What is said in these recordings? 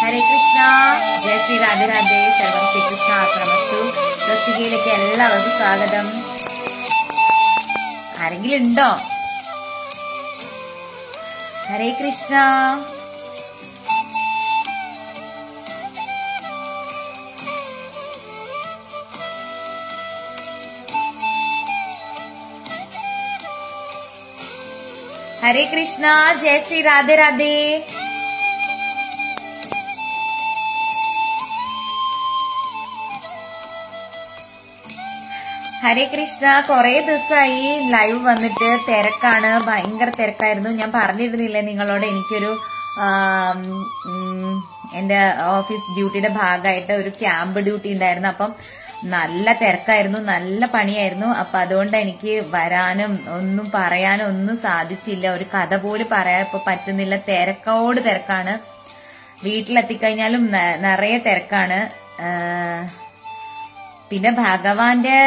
ഹരേ കൃഷ്ണ ജയ ശ്രീ രാധേ രാധേ സർവം ശ്രീകൃഷ്ണ ആക്രമസ്തു സ്വസ്തികയിലേക്ക് എല്ലാവർക്കും സ്വാഗതം ആരെങ്കിലും ഉണ്ടോ ഹരേ കൃഷ്ണ ഹരേ കൃഷ്ണ ജയ ശ്രീ രാധേ രാധേ ഹരേ കൃഷ്ണ കുറെ ദിവസമായി ലൈവ് വന്നിട്ട് തിരക്കാണ്. ഭയങ്കര തിരക്കായിരുന്നു. ഞാൻ പറഞ്ഞിരുന്നില്ലേ നിങ്ങളോട്? എനിക്കൊരു എന്റെ ഓഫീസ് ഡ്യൂട്ടിയുടെ ഭാഗമായിട്ട് ഒരു ക്യാമ്പ് ഡ്യൂട്ടി ഉണ്ടായിരുന്നു. അപ്പം നല്ല തിരക്കായിരുന്നു. നല്ല പണിയായിരുന്നു. അപ്പൊ അതുകൊണ്ട് എനിക്ക് വരാനും ഒന്നും പറയാനും ഒന്നും സാധിച്ചില്ല. ഒരു കഥ പോലും പറയാൻ ഇപ്പൊ പറ്റുന്നില്ല. തിരക്കോട് തിരക്കാണ്. വീട്ടിലെത്തിക്കഴിഞ്ഞാലും നിറയെ തിരക്കാണ്. പിന്നെ ഭഗവാന്റെ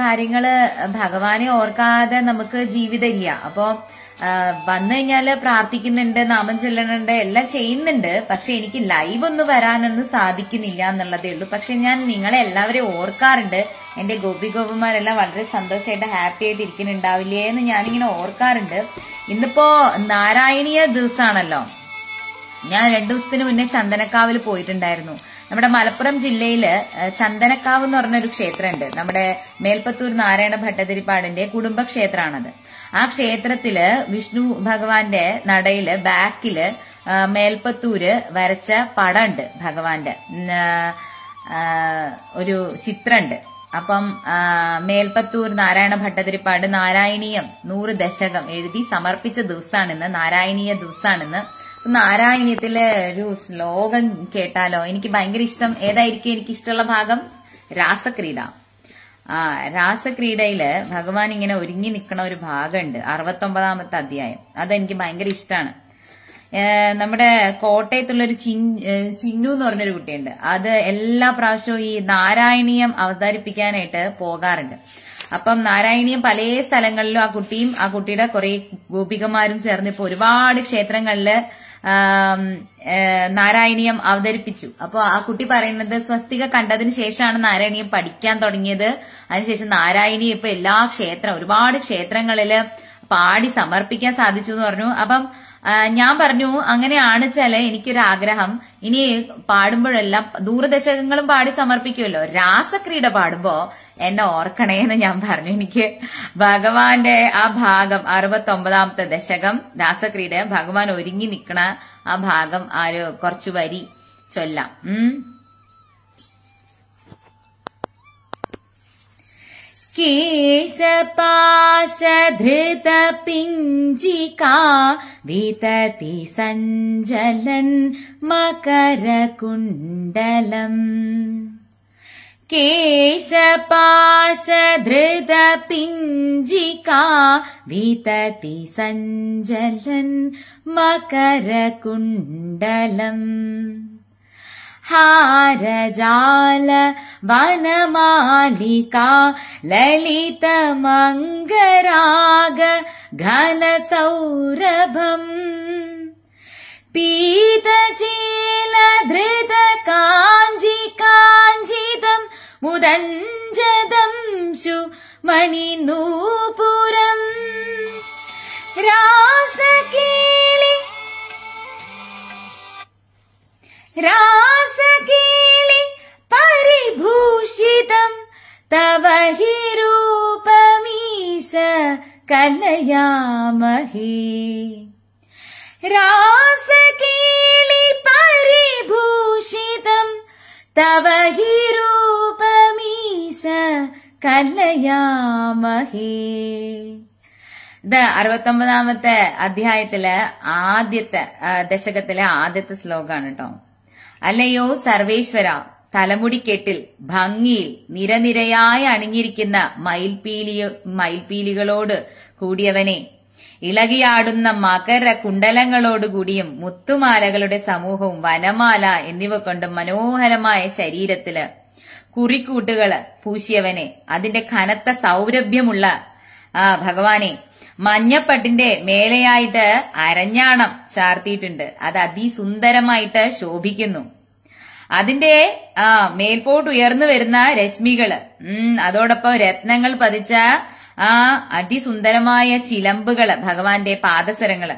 കാര്യങ്ങൾ ഭഗവാനെ ഓർക്കാതെ നമുക്ക് ജീവിതമില്ല. അപ്പോ വന്നു കഴിഞ്ഞാൽ പ്രാർത്ഥിക്കുന്നുണ്ട് നാമം ചൊല്ലണുണ്ട് എല്ലാം ചെയ്യുന്നുണ്ട്. പക്ഷെ എനിക്ക് ലൈവ് ഒന്നും വരാനൊന്നും സാധിക്കുന്നില്ല എന്നുള്ളതേ ഉള്ളൂ. പക്ഷെ ഞാൻ നിങ്ങളെ എല്ലാവരെയും ഓർക്കാറുണ്ട്. എന്റെ ഗോപി ഗോപന്മാരെല്ലാം വളരെ സന്തോഷമായിട്ട് ഹാപ്പി ആയിട്ട് ഇരിക്കുന്നുണ്ടാവില്ലേ എന്ന് ഞാനിങ്ങനെ ഓർക്കാറുണ്ട്. ഇന്നിപ്പോ നാരായണീയ ദിവസമാണല്ലോ ഞാൻ രണ്ടു ദിവസത്തിന് മുന്നേ ചന്ദനക്കാവിൽ പോയിട്ടുണ്ടായിരുന്നു. നമ്മുടെ മലപ്പുറം ജില്ലയിൽ ചന്ദനക്കാവ് എന്ന് പറഞ്ഞൊരു ക്ഷേത്രമുണ്ട്. നമ്മുടെ മേൽപ്പത്തൂർ നാരായണ ഭട്ടതിരിപ്പാടിന്റെ കുടുംബക്ഷേത്രമാണത്. ആ ക്ഷേത്രത്തിൽ വിഷ്ണു ഭഗവാന്റെ നടയിൽ ബാക്കിൽ മേൽപ്പത്തൂര് വരച്ച പടമുണ്ട് ഭഗവാന്റെ. ഒരു ചിത്രമുണ്ട്. അപ്പം മേൽപ്പത്തൂർ നാരായണ ഭട്ടതിരിപ്പാട് നാരായണീയം നൂറ് ദശകം എഴുതി സമർപ്പിച്ച ദിവസമാണിന്ന് നാരായണീയ ദിവസമാണിന്ന് നാരായണീയത്തിലെ ഒരു ശ്ലോകം കേട്ടാലോ? എനിക്ക് ഭയങ്കര ഇഷ്ടം. ഏതായിരിക്കും എനിക്ക് ഇഷ്ടമുള്ള ഭാഗം? രാസക്രീഡ. ആ രാസക്രീഡയിൽ ഭഗവാൻ ഇങ്ങനെ ഒരുങ്ങി നിൽക്കുന്ന ഒരു ഭാഗമുണ്ട്. അറുപത്തൊമ്പതാമത്തെ അധ്യായം. അതെനിക്ക് ഭയങ്കര ഇഷ്ടമാണ് നമ്മുടെ കോട്ടയത്തുള്ള ഒരു ചിന്നു എന്ന് പറഞ്ഞൊരു കുട്ടിയുണ്ട്. അത് എല്ലാ പ്രാവശ്യവും ഈ നാരായണീയം അവതരിപ്പിക്കാനായിട്ട് പോകാറുണ്ട്. അപ്പം നാരായണീയം പല സ്ഥലങ്ങളിലും ആ കുട്ടിയും ആ കുട്ടിയുടെ കുറെ ഗോപികമാരും ചേർന്ന് ഇപ്പൊ ഒരുപാട് ക്ഷേത്രങ്ങളിൽ നാരായണീയം അവതരിപ്പിച്ചു. അപ്പൊ ആ കുട്ടി പറയുന്നത് സ്വസ്തിക കണ്ടതിന് ശേഷമാണ് നാരായണീയം പഠിക്കാൻ തുടങ്ങിയത്. അതിനുശേഷം നാരായണീയം ഇപ്പൊ എല്ലാ ക്ഷേത്രം ഒരുപാട് ക്ഷേത്രങ്ങളിൽ പാടി സമർപ്പിക്കാൻ സാധിച്ചു എന്ന് പറഞ്ഞു. അപ്പം ഞാൻ പറഞ്ഞു അങ്ങനെയാണ് വെച്ചാൽ എനിക്കൊരു ആഗ്രഹം ഇനി പാടുമ്പോഴെല്ലാം ദൂരദശകങ്ങളും പാടി സമർപ്പിക്കുമല്ലോ രാസക്രീഡ പാടുമ്പോ എന്നെ ഓർക്കണേന്ന് ഞാൻ പറഞ്ഞു. എനിക്ക് ഭഗവാന്റെ ആ ഭാഗം അറുപത്തൊമ്പതാമത്തെ ദശകം രാസക്രീഡ ഭഗവാൻ ഒരുങ്ങി നിൽക്കണ ആ ഭാഗം ആ ഒരു കുറച്ചു വരി ചൊല്ലാം. ഉം. केशपाशधृतपिञ्जिका वितति सञ्जलन् मकरकुण्डलम्। केशपाशधृतपिञ्जिका वितति सञ्जलन् मकरकुण्डलम् हारजाल वनमालिका ललितमङ्गराग घनसौरभम् पीतचीलधृत काञ्जि काञ्जितम् मुदञ्जदंशु मणिनूपुरम् रासकीलि रासकीलि तव हि रूपमीश कलयामहे रासकीलि परिभूषितम् तव हि रूपमीश कलयामहे ഇത് അറുപത്തൊമ്പതാമത്തെ അധ്യായത്തിലെ ആദ്യത്തെ ആ, ദശകത്തിലെ ആദ്യത്തെ ശ്ലോകമാണ് കേട്ടോ അല്ലയോ സർവേശ്വര തലമുടിക്കെട്ടിൽ ഭംഗിയിൽ നിരനിരയായി അണിഞ്ഞിരിക്കുന്ന മയിൽപീലിയ മയിൽപീലികളോട് കൂടിയവനെ ഇളകിയാടുന്ന മകര കുണ്ടലങ്ങളോടുകൂടിയും മുത്തുമാലകളുടെ സമൂഹവും വനമാല എന്നിവ കൊണ്ട് മനോഹരമായ ശരീരത്തിൽ കുറിക്കൂട്ടുകൾ പൂശിയവനെ. അതിന്റെ കനത്ത സൗരഭ്യമുള്ള ആ ഭഗവാനെ മഞ്ഞപ്പട്ടിന്റെ മേലെയായിട്ട് അരഞ്ഞാണം ചാർത്തിയിട്ടുണ്ട്. അത് അതിസുന്ദരമായിട്ട് ശോഭിക്കുന്നു. അതിന്റെ ആ മേൽപോട്ട് ഉയർന്നു വരുന്ന രശ്മികൾ. ഉം അതോടൊപ്പം രത്നങ്ങൾ പതിച്ച ആ അതിസുന്ദരമായ ചിലമ്പുകൾ ഭഗവാന്റെ പാദസരങ്ങൾ.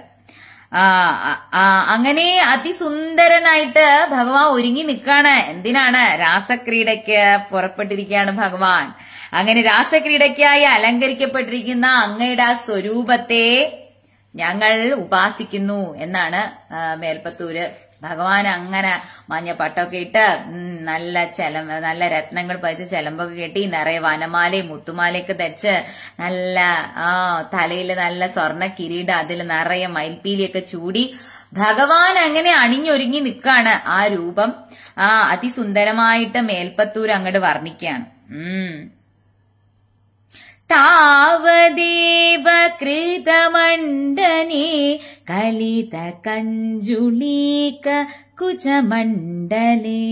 അങ്ങനെ അതിസുന്ദരനായിട്ട് ഭഗവാൻ ഒരുങ്ങി നിൽക്കാണ്. എന്തിനാണ്? രാസക്രീഡയ്ക്ക് പുറപ്പെട്ടിരിക്കുകയാണ് ഭഗവാൻ. അങ്ങനെ രാസക്രീഡയ്ക്കായി അലങ്കരിക്കപ്പെട്ടിരിക്കുന്ന അങ്ങയുടെ ആ സ്വരൂപത്തെ ഞങ്ങൾ ഉപാസിക്കുന്നു എന്നാണ് മേൽപ്പത്തൂര് ഭഗവാൻ അങ്ങനെ മഞ്ഞ പട്ടൊക്കെ ഇട്ട് നല്ല ചെലം നല്ല രത്നങ്ങൾ പതിച്ച് ചെലമ്പൊക്കെ കെട്ടി നിറയെ വനമാലയും മുത്തുമാലയൊക്കെ ധരിച്ച് നല്ല ആ തലയിൽ നല്ല സ്വർണ കിരീടം അതിൽ നിറയെ മയിൽപ്പീലിയൊക്കെ ചൂടി ഭഗവാൻ അങ്ങനെ അണിഞ്ഞൊരുങ്ങി നിൽക്കാണ് ആ രൂപം. ആ അതിസുന്ദരമായിട്ട് മേൽപ്പത്തൂർ അങ്ങോട്ട് വർണിക്കുകയാണ് ഉം. तावदेव कृतमण्डने कलितकञ्जुलीककुचमण्डले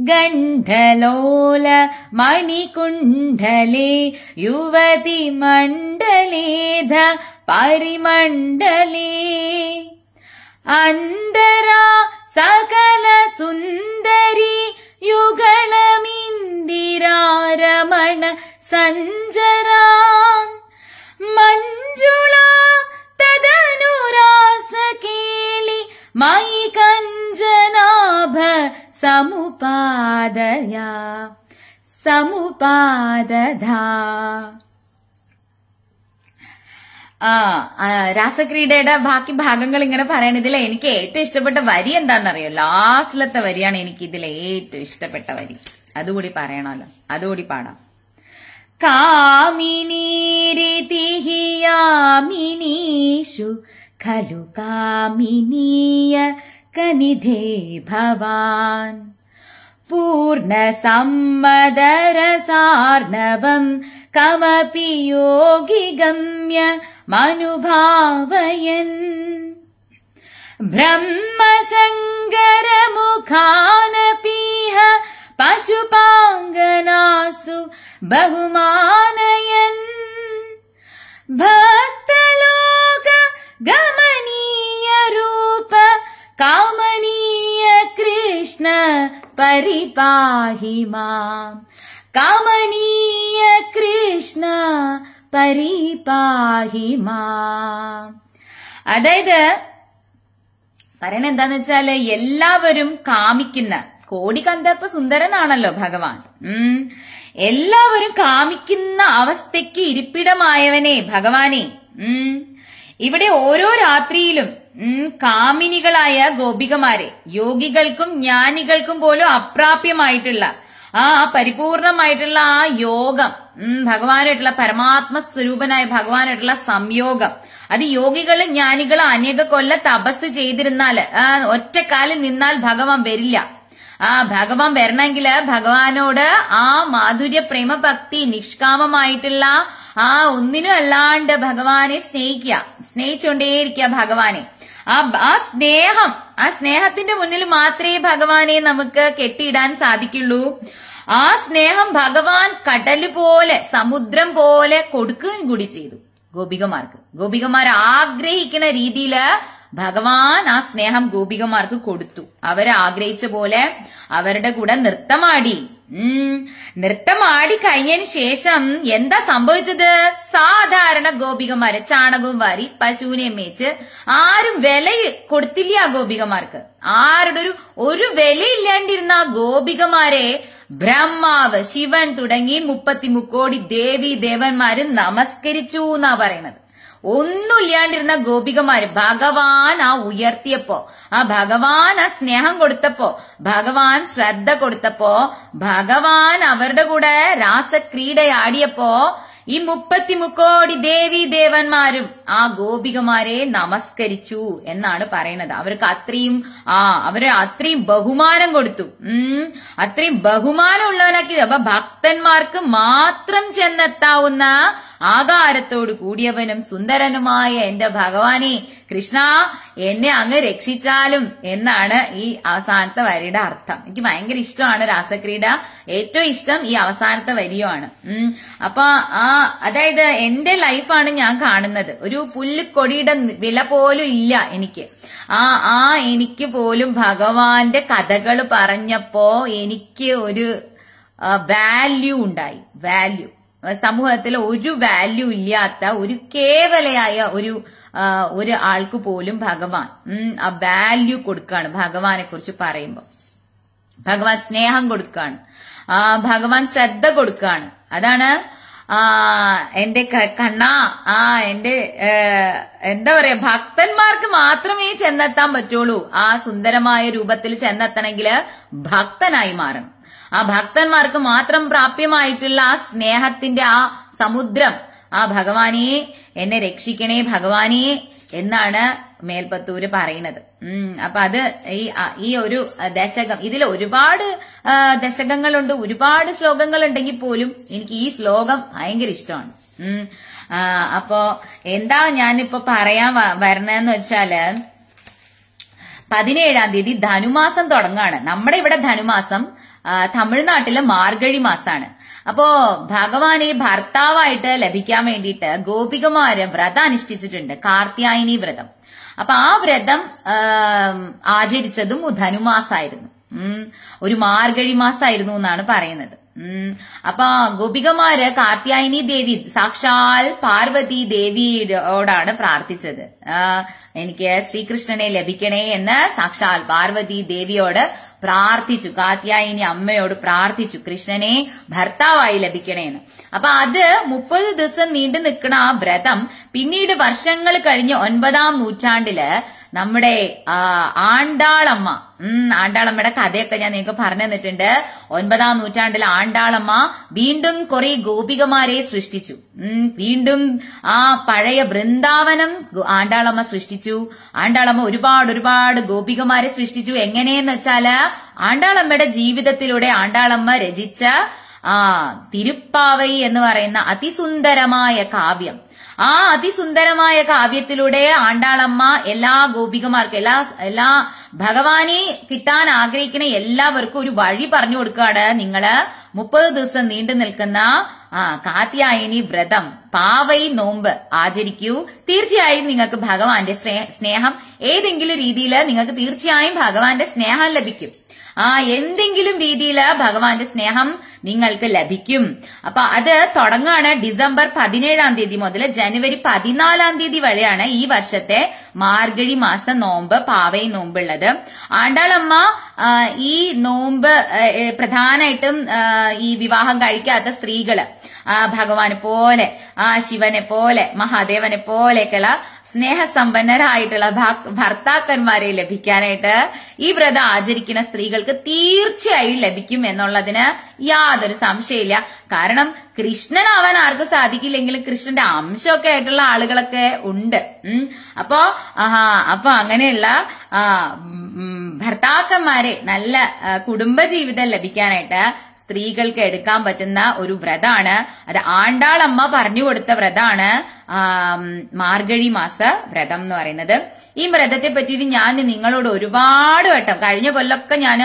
कञ्जुलीक गण्डलोल मणिकुण्डले युवतिमण्डलेध परिमण्डले। अधरा सकल सुन्दरी युगणमिन्दिरारमण സഞ്ജരാൻ മഞ്ജുള തദനുരാസ കേളി മയി കഞ്ചനാഭ സമുപാദയ സമുപാദധാ. രാസക്രീഡയുടെ ബാക്കി ഭാഗങ്ങൾ ഇങ്ങനെ പറയണ ഇതിലെ എനിക്ക് ഏറ്റവും ഇഷ്ടപ്പെട്ട വരി എന്താണെന്നറിയോ? ലാസ്റ്റിലത്തെ വരിയാണ് എനിക്ക് ഇതിലെ ഏറ്റവും ഇഷ്ടപ്പെട്ട വരി. അതുകൂടി പറയണമല്ലോ. അതുകൂടി പാടാം. कामिनीरिति हि यामिनीषु खलु कामिनीय कनिधे भवान्। पूर्णसम्मदरसार्णवम् कमपि योगि गम्य मनुभावयन्। ब्रह्मशङ्करमुखानपीह पशुपाङ्गनासु ബഹുമാനയൻ. ഭക്തലോക ഗമനീയ രൂപ കാമനീയ കൃഷ്ണ പരിപാഹി മാം. കാമനീയ കൃഷ്ണ പരിപാഹി മാം. അതായത് പറയണ എന്താന്ന് വെച്ചാൽ എല്ലാവരും കാമിക്കുന്ന കോടി കണ്ടപ്പോ സുന്ദരനാണല്ലോ ഭഗവാൻ. ഉം. എല്ലാവരും കാമിക്കുന്ന അവസ്ഥയ്ക്ക് ഇരിപ്പിടമായവനെ ഭഗവാനെ. ഉം. ഇവിടെ ഓരോ രാത്രിയിലും കാമിനികളായ ഗോപികമാരെ യോഗികൾക്കും ജ്ഞാനികൾക്കും പോലും അപ്രാപ്യമായിട്ടുള്ള ആ പരിപൂർണമായിട്ടുള്ള ആ യോഗം ഭഗവാനായിട്ടുള്ള പരമാത്മ സ്വരൂപനായ ഭഗവാനായിട്ടുള്ള സംയോഗം. അത് യോഗികളും ജ്ഞാനികളും അനേക കൊല്ല തപസ് ചെയ്തിരുന്നാൽ ഒറ്റക്കാലിൽ നിന്നാൽ ഭഗവാൻ വരില്ല. ആ ഭഗവാൻ വരണമെങ്കിൽ ഭഗവാനോട് ആ മാധുര്യ പ്രേമ ഭക്തി നിഷ്കാമമായിട്ടുള്ള ആ ഒന്നിനും അല്ലാണ്ട് ഭഗവാനെ സ്നേഹിക്കുക. സ്നേഹിച്ചുകൊണ്ടേയിരിക്കുക ഭഗവാനെ. ആ ആ സ്നേഹം ആ സ്നേഹത്തിന്റെ മുന്നിൽ മാത്രമേ ഭഗവാനെ നമുക്ക് കെട്ടിയിടാൻ സാധിക്കുള്ളൂ. ആ സ്നേഹം ഭഗവാൻ കടൽ പോലെ സമുദ്രം പോലെ കൊടുക്കുകയും കൂടി ചെയ്തു. ഗോപികമാർക്ക്. ഗോപികമാർ ആഗ്രഹിക്കുന്ന രീതിയിൽ ഭഗവാൻ ആ സ്നേഹം ഗോപികമാർക്ക് കൊടുത്തു. അവരെ ആഗ്രഹിച്ച പോലെ അവരുടെ കൂടെ നൃത്തമാടി. നൃത്തമാടി കഴിഞ്ഞതിന് ശേഷം എന്താ സംഭവിച്ചത്? സാധാരണ ഗോപികമാര് ചാണകവും വാരി പശുവിനെ മേച്ച് ആരും വില കൊടുത്തില്ല ഗോപികമാർക്ക്. ആരുടെ ഒരു ഒരു വിലയില്ലാണ്ടിരുന്ന ആ ഗോപികമാരെ ബ്രഹ്മാവ് ശിവൻ തുടങ്ങി മുപ്പത്തി മുക്കോടി ദേവി ദേവന്മാര് നമസ്കരിച്ചു എന്നാ പറയണത് ഒന്നുമില്ലാണ്ടിരുന്ന ഗോപികമാര് ഭഗവാൻ ആ ഉയർത്തിയപ്പോ ആ ഭഗവാൻ ആ സ്നേഹം കൊടുത്തപ്പോ ഭഗവാൻ ശ്രദ്ധ കൊടുത്തപ്പോ ഭഗവാൻ അവരുടെ കൂടെ രാസക്രീഡയാടിയപ്പോ ഈ മുപ്പത്തി മുക്കോടി ദേവി ദേവന്മാരും ആ ഗോപികമാരെ നമസ്കരിച്ചു എന്നാണ് പറയുന്നത്. അവർക്ക് അത്രയും ആ അവർ അത്രയും ബഹുമാനം കൊടുത്തു. ഉം അത്രയും ബഹുമാനം ഉള്ളവനാക്കി അപ്പൊ ഭക്തന്മാർക്ക് മാത്രം ചെന്നെത്താവുന്ന ആകാരത്തോട് കൂടിയവനും സുന്ദരനുമായ എന്റെ ഭഗവാനെ കൃഷ്ണ എന്നെ അങ്ങ് രക്ഷിച്ചാലും എന്നാണ് ഈ അവസാനത്തെ വരിയുടെ അർത്ഥം. എനിക്ക് ഭയങ്കര ഇഷ്ടമാണ് രാസക്രീഡ. ഏറ്റവും ഇഷ്ടം ഈ അവസാനത്തെ വരിയുമാണ്. അപ്പൊ ആ അതായത് എന്റെ ലൈഫാണ് ഞാൻ കാണുന്നത്. ഒരു പുല്ലുകൊടിയുടെ വില പോലും ഇല്ല എനിക്ക്. ആ ആ എനിക്ക് പോലും ഭഗവാന്റെ കഥകൾ പറഞ്ഞപ്പോ എനിക്ക് ഒരു വാല്യൂ ഉണ്ടായി. വാല്യൂ സമൂഹത്തിൽ ഒരു വാല്യൂ ഇല്ലാത്ത ഒരു കേവലയായ ഒരു ഒരു ആൾക്ക് പോലും ഭഗവാൻ ആ വാല്യൂ കൊടുക്കുകയാണ് ഭഗവാനെ കുറിച്ച് പറയുമ്പോൾ ഭഗവാൻ സ്നേഹം കൊടുക്കുകയാണ് ആ ഭഗവാൻ ശ്രദ്ധ കൊടുക്കുകയാണ് അതാണ് ആ എന്റെ കണ്ണ ആ എന്റെ എന്താ പറയാ ഭക്തന്മാർക്ക് മാത്രമേ ചെന്നെത്താൻ പറ്റുള്ളൂ. ആ സുന്ദരമായ രൂപത്തിൽ ചെന്നെത്തണമെങ്കിൽ ഭക്തനായി മാറണം. ആ ഭക്തന്മാർക്ക് മാത്രം പ്രാപ്യമായിട്ടുള്ള ആ സ്നേഹത്തിന്റെ ആ സമുദ്രം. ആ ഭഗവാനെ എന്നെ രക്ഷിക്കണേ ഭഗവാനെ എന്നാണ് മേൽപ്പത്തൂര് പറയുന്നത്. ഉം അപ്പൊ അത് ഈ ഈ ഒരു ദശകം ഇതിൽ ഒരുപാട് ദശകങ്ങളുണ്ട് ഒരുപാട് ശ്ലോകങ്ങൾ ഉണ്ടെങ്കിൽ പോലും എനിക്ക് ഈ ശ്ലോകം ഭയങ്കര ഇഷ്ടമാണ്. ഉം അപ്പോ എന്താ ഞാനിപ്പോ പറയാൻ വരണെന്ന് വെച്ചാൽ പതിനേഴാം തീയതി ധനുമാസം തുടങ്ങാണ്. നമ്മുടെ ഇവിടെ ധനുമാസം തമിഴ്നാട്ടിലെ മാർഗഴി മാസാണ്. അപ്പോ ഭഗവാനെ ഭർത്താവായിട്ട് ലഭിക്കാൻ വേണ്ടിയിട്ട് ഗോപികമാര് വ്രതം അനുഷ്ഠിച്ചിട്ടുണ്ട് കാർത്യായനി വ്രതം. അപ്പൊ ആ വ്രതം ആചരിച്ചതും ധനുമാസായിരുന്നു ഒരു മാർഗഴി മാസായിരുന്നു എന്നാണ് പറയുന്നത്. അപ്പൊ ഗോപികമാര് കാർത്യായനി ദേവി സാക്ഷാൽ പാർവതി ദേവിയോടാണ് പ്രാർത്ഥിച്ചത്. എനിക്ക് ശ്രീകൃഷ്ണനെ ലഭിക്കണേ എന്ന് സാക്ഷാൽ പാർവതി ദേവിയോട് പ്രാർത്ഥിച്ചു. കാത്യായിനി അമ്മയോട് പ്രാർത്ഥിച്ചു. കൃഷ്ണനെ ഭർത്താവായി ലഭിക്കണേന്ന്. അപ്പൊ അത് മുപ്പത് ദിവസം നീണ്ടു നിൽക്കുന്ന ആ വ്രതം പിന്നീട് വർഷങ്ങൾ കഴിഞ്ഞ് ഒൻപതാം നൂറ്റാണ്ടിൽ നമ്മുടെ ആണ്ടാളമ്മ ഉം ആണ്ടാളമ്മയുടെ കഥയൊക്കെ ഞാൻ നിങ്ങൾക്ക് പറഞ്ഞു തന്നിട്ടുണ്ട്. ഒൻപതാം നൂറ്റാണ്ടിൽ ആണ്ടാളമ്മ വീണ്ടും കുറെ ഗോപികമാരെ സൃഷ്ടിച്ചു. ഉം വീണ്ടും ആ പഴയ വൃന്ദാവനം ആണ്ടാളമ്മ സൃഷ്ടിച്ചു. ആണ്ടാളമ്മ ഒരുപാട് ഒരുപാട് ഗോപികമാരെ സൃഷ്ടിച്ചു. എങ്ങനെയെന്ന് വെച്ചാൽ ആണ്ടാളമ്മയുടെ ജീവിതത്തിലൂടെ ആണ്ടാളമ്മ രചിച്ച ആ തിരുപ്പാവൈ എന്ന് പറയുന്ന അതിസുന്ദരമായ കാവ്യം. ആ അതിസുന്ദരമായ കാവ്യത്തിലൂടെ ആണ്ടാളമ്മ എല്ലാ ഗോപികമാർക്ക് എല്ലാ എല്ലാ ഭഗവാനെ കിട്ടാൻ ആഗ്രഹിക്കുന്ന എല്ലാവർക്കും ഒരു വഴി പറഞ്ഞു കൊടുക്കുകയാണ് നിങ്ങൾ. മുപ്പത് ദിവസം നീണ്ടു നിൽക്കുന്ന ആ കാത്യായനി വ്രതം പാവൈ നോമ്പ് ആചരിക്കൂ. തീർച്ചയായും നിങ്ങൾക്ക് ഭഗവാന്റെ സ്നേഹം ഏതെങ്കിലും രീതിയിൽ നിങ്ങൾക്ക് തീർച്ചയായും ഭഗവാന്റെ സ്നേഹം ലഭിക്കും. ആ എന്തെങ്കിലും രീതിയിൽ ഭഗവാന്റെ സ്നേഹം നിങ്ങൾക്ക് ലഭിക്കും. അപ്പൊ അത് തുടങ്ങാണ് ഡിസംബർ പതിനേഴാം തീയതി മുതൽ ജനുവരി പതിനാലാം തീയതി വരെയാണ് ഈ വർഷത്തെ മാർഗഴി മാസ നോമ്പ് പാവൈ നോമ്പുള്ളത്. ആണ്ടാളമ്മ ഈ നോമ്പ് പ്രധാനമായിട്ടും ഈ വിവാഹം കഴിക്കാത്ത സ്ത്രീകൾ ഭഗവാനെ പോലെ ആ ശിവനെ പോലെ മഹാദേവനെ പോലെയൊക്കെയുള്ള സ്നേഹസമ്പന്നരായിട്ടുള്ള ഭർത്താക്കന്മാരെ ലഭിക്കാനായിട്ട് ഈ വ്രതം ആചരിക്കുന്ന സ്ത്രീകൾക്ക് തീർച്ചയായും ലഭിക്കും എന്നുള്ളതിന് യാതൊരു സംശയമില്ല കാരണം കൃഷ്ണനാവാൻ ആർക്കും സാധിക്കില്ലെങ്കിലും കൃഷ്ണന്റെ അംശമൊക്കെ ആയിട്ടുള്ള ആളുകളൊക്കെ ഉണ്ട്. അപ്പോ ആഹാ അപ്പൊ അങ്ങനെയുള്ള ഭർത്താക്കന്മാരെ നല്ല കുടുംബജീവിതം ലഭിക്കാനായിട്ട് സ്ത്രീകൾക്ക് എടുക്കാൻ പറ്റുന്ന ഒരു വ്രതാണ്. അത് ആണ്ടാളമ്മ പറഞ്ഞു കൊടുത്ത വ്രതാണ്. മാർഗഴി മാസ വ്രതം എന്ന് പറയുന്നത്. ഈ വ്രതത്തെ പറ്റിയിട്ട് ഞാൻ നിങ്ങളോട് ഒരുപാട് വട്ടം കഴിഞ്ഞ കൊല്ലമൊക്കെ ഞാൻ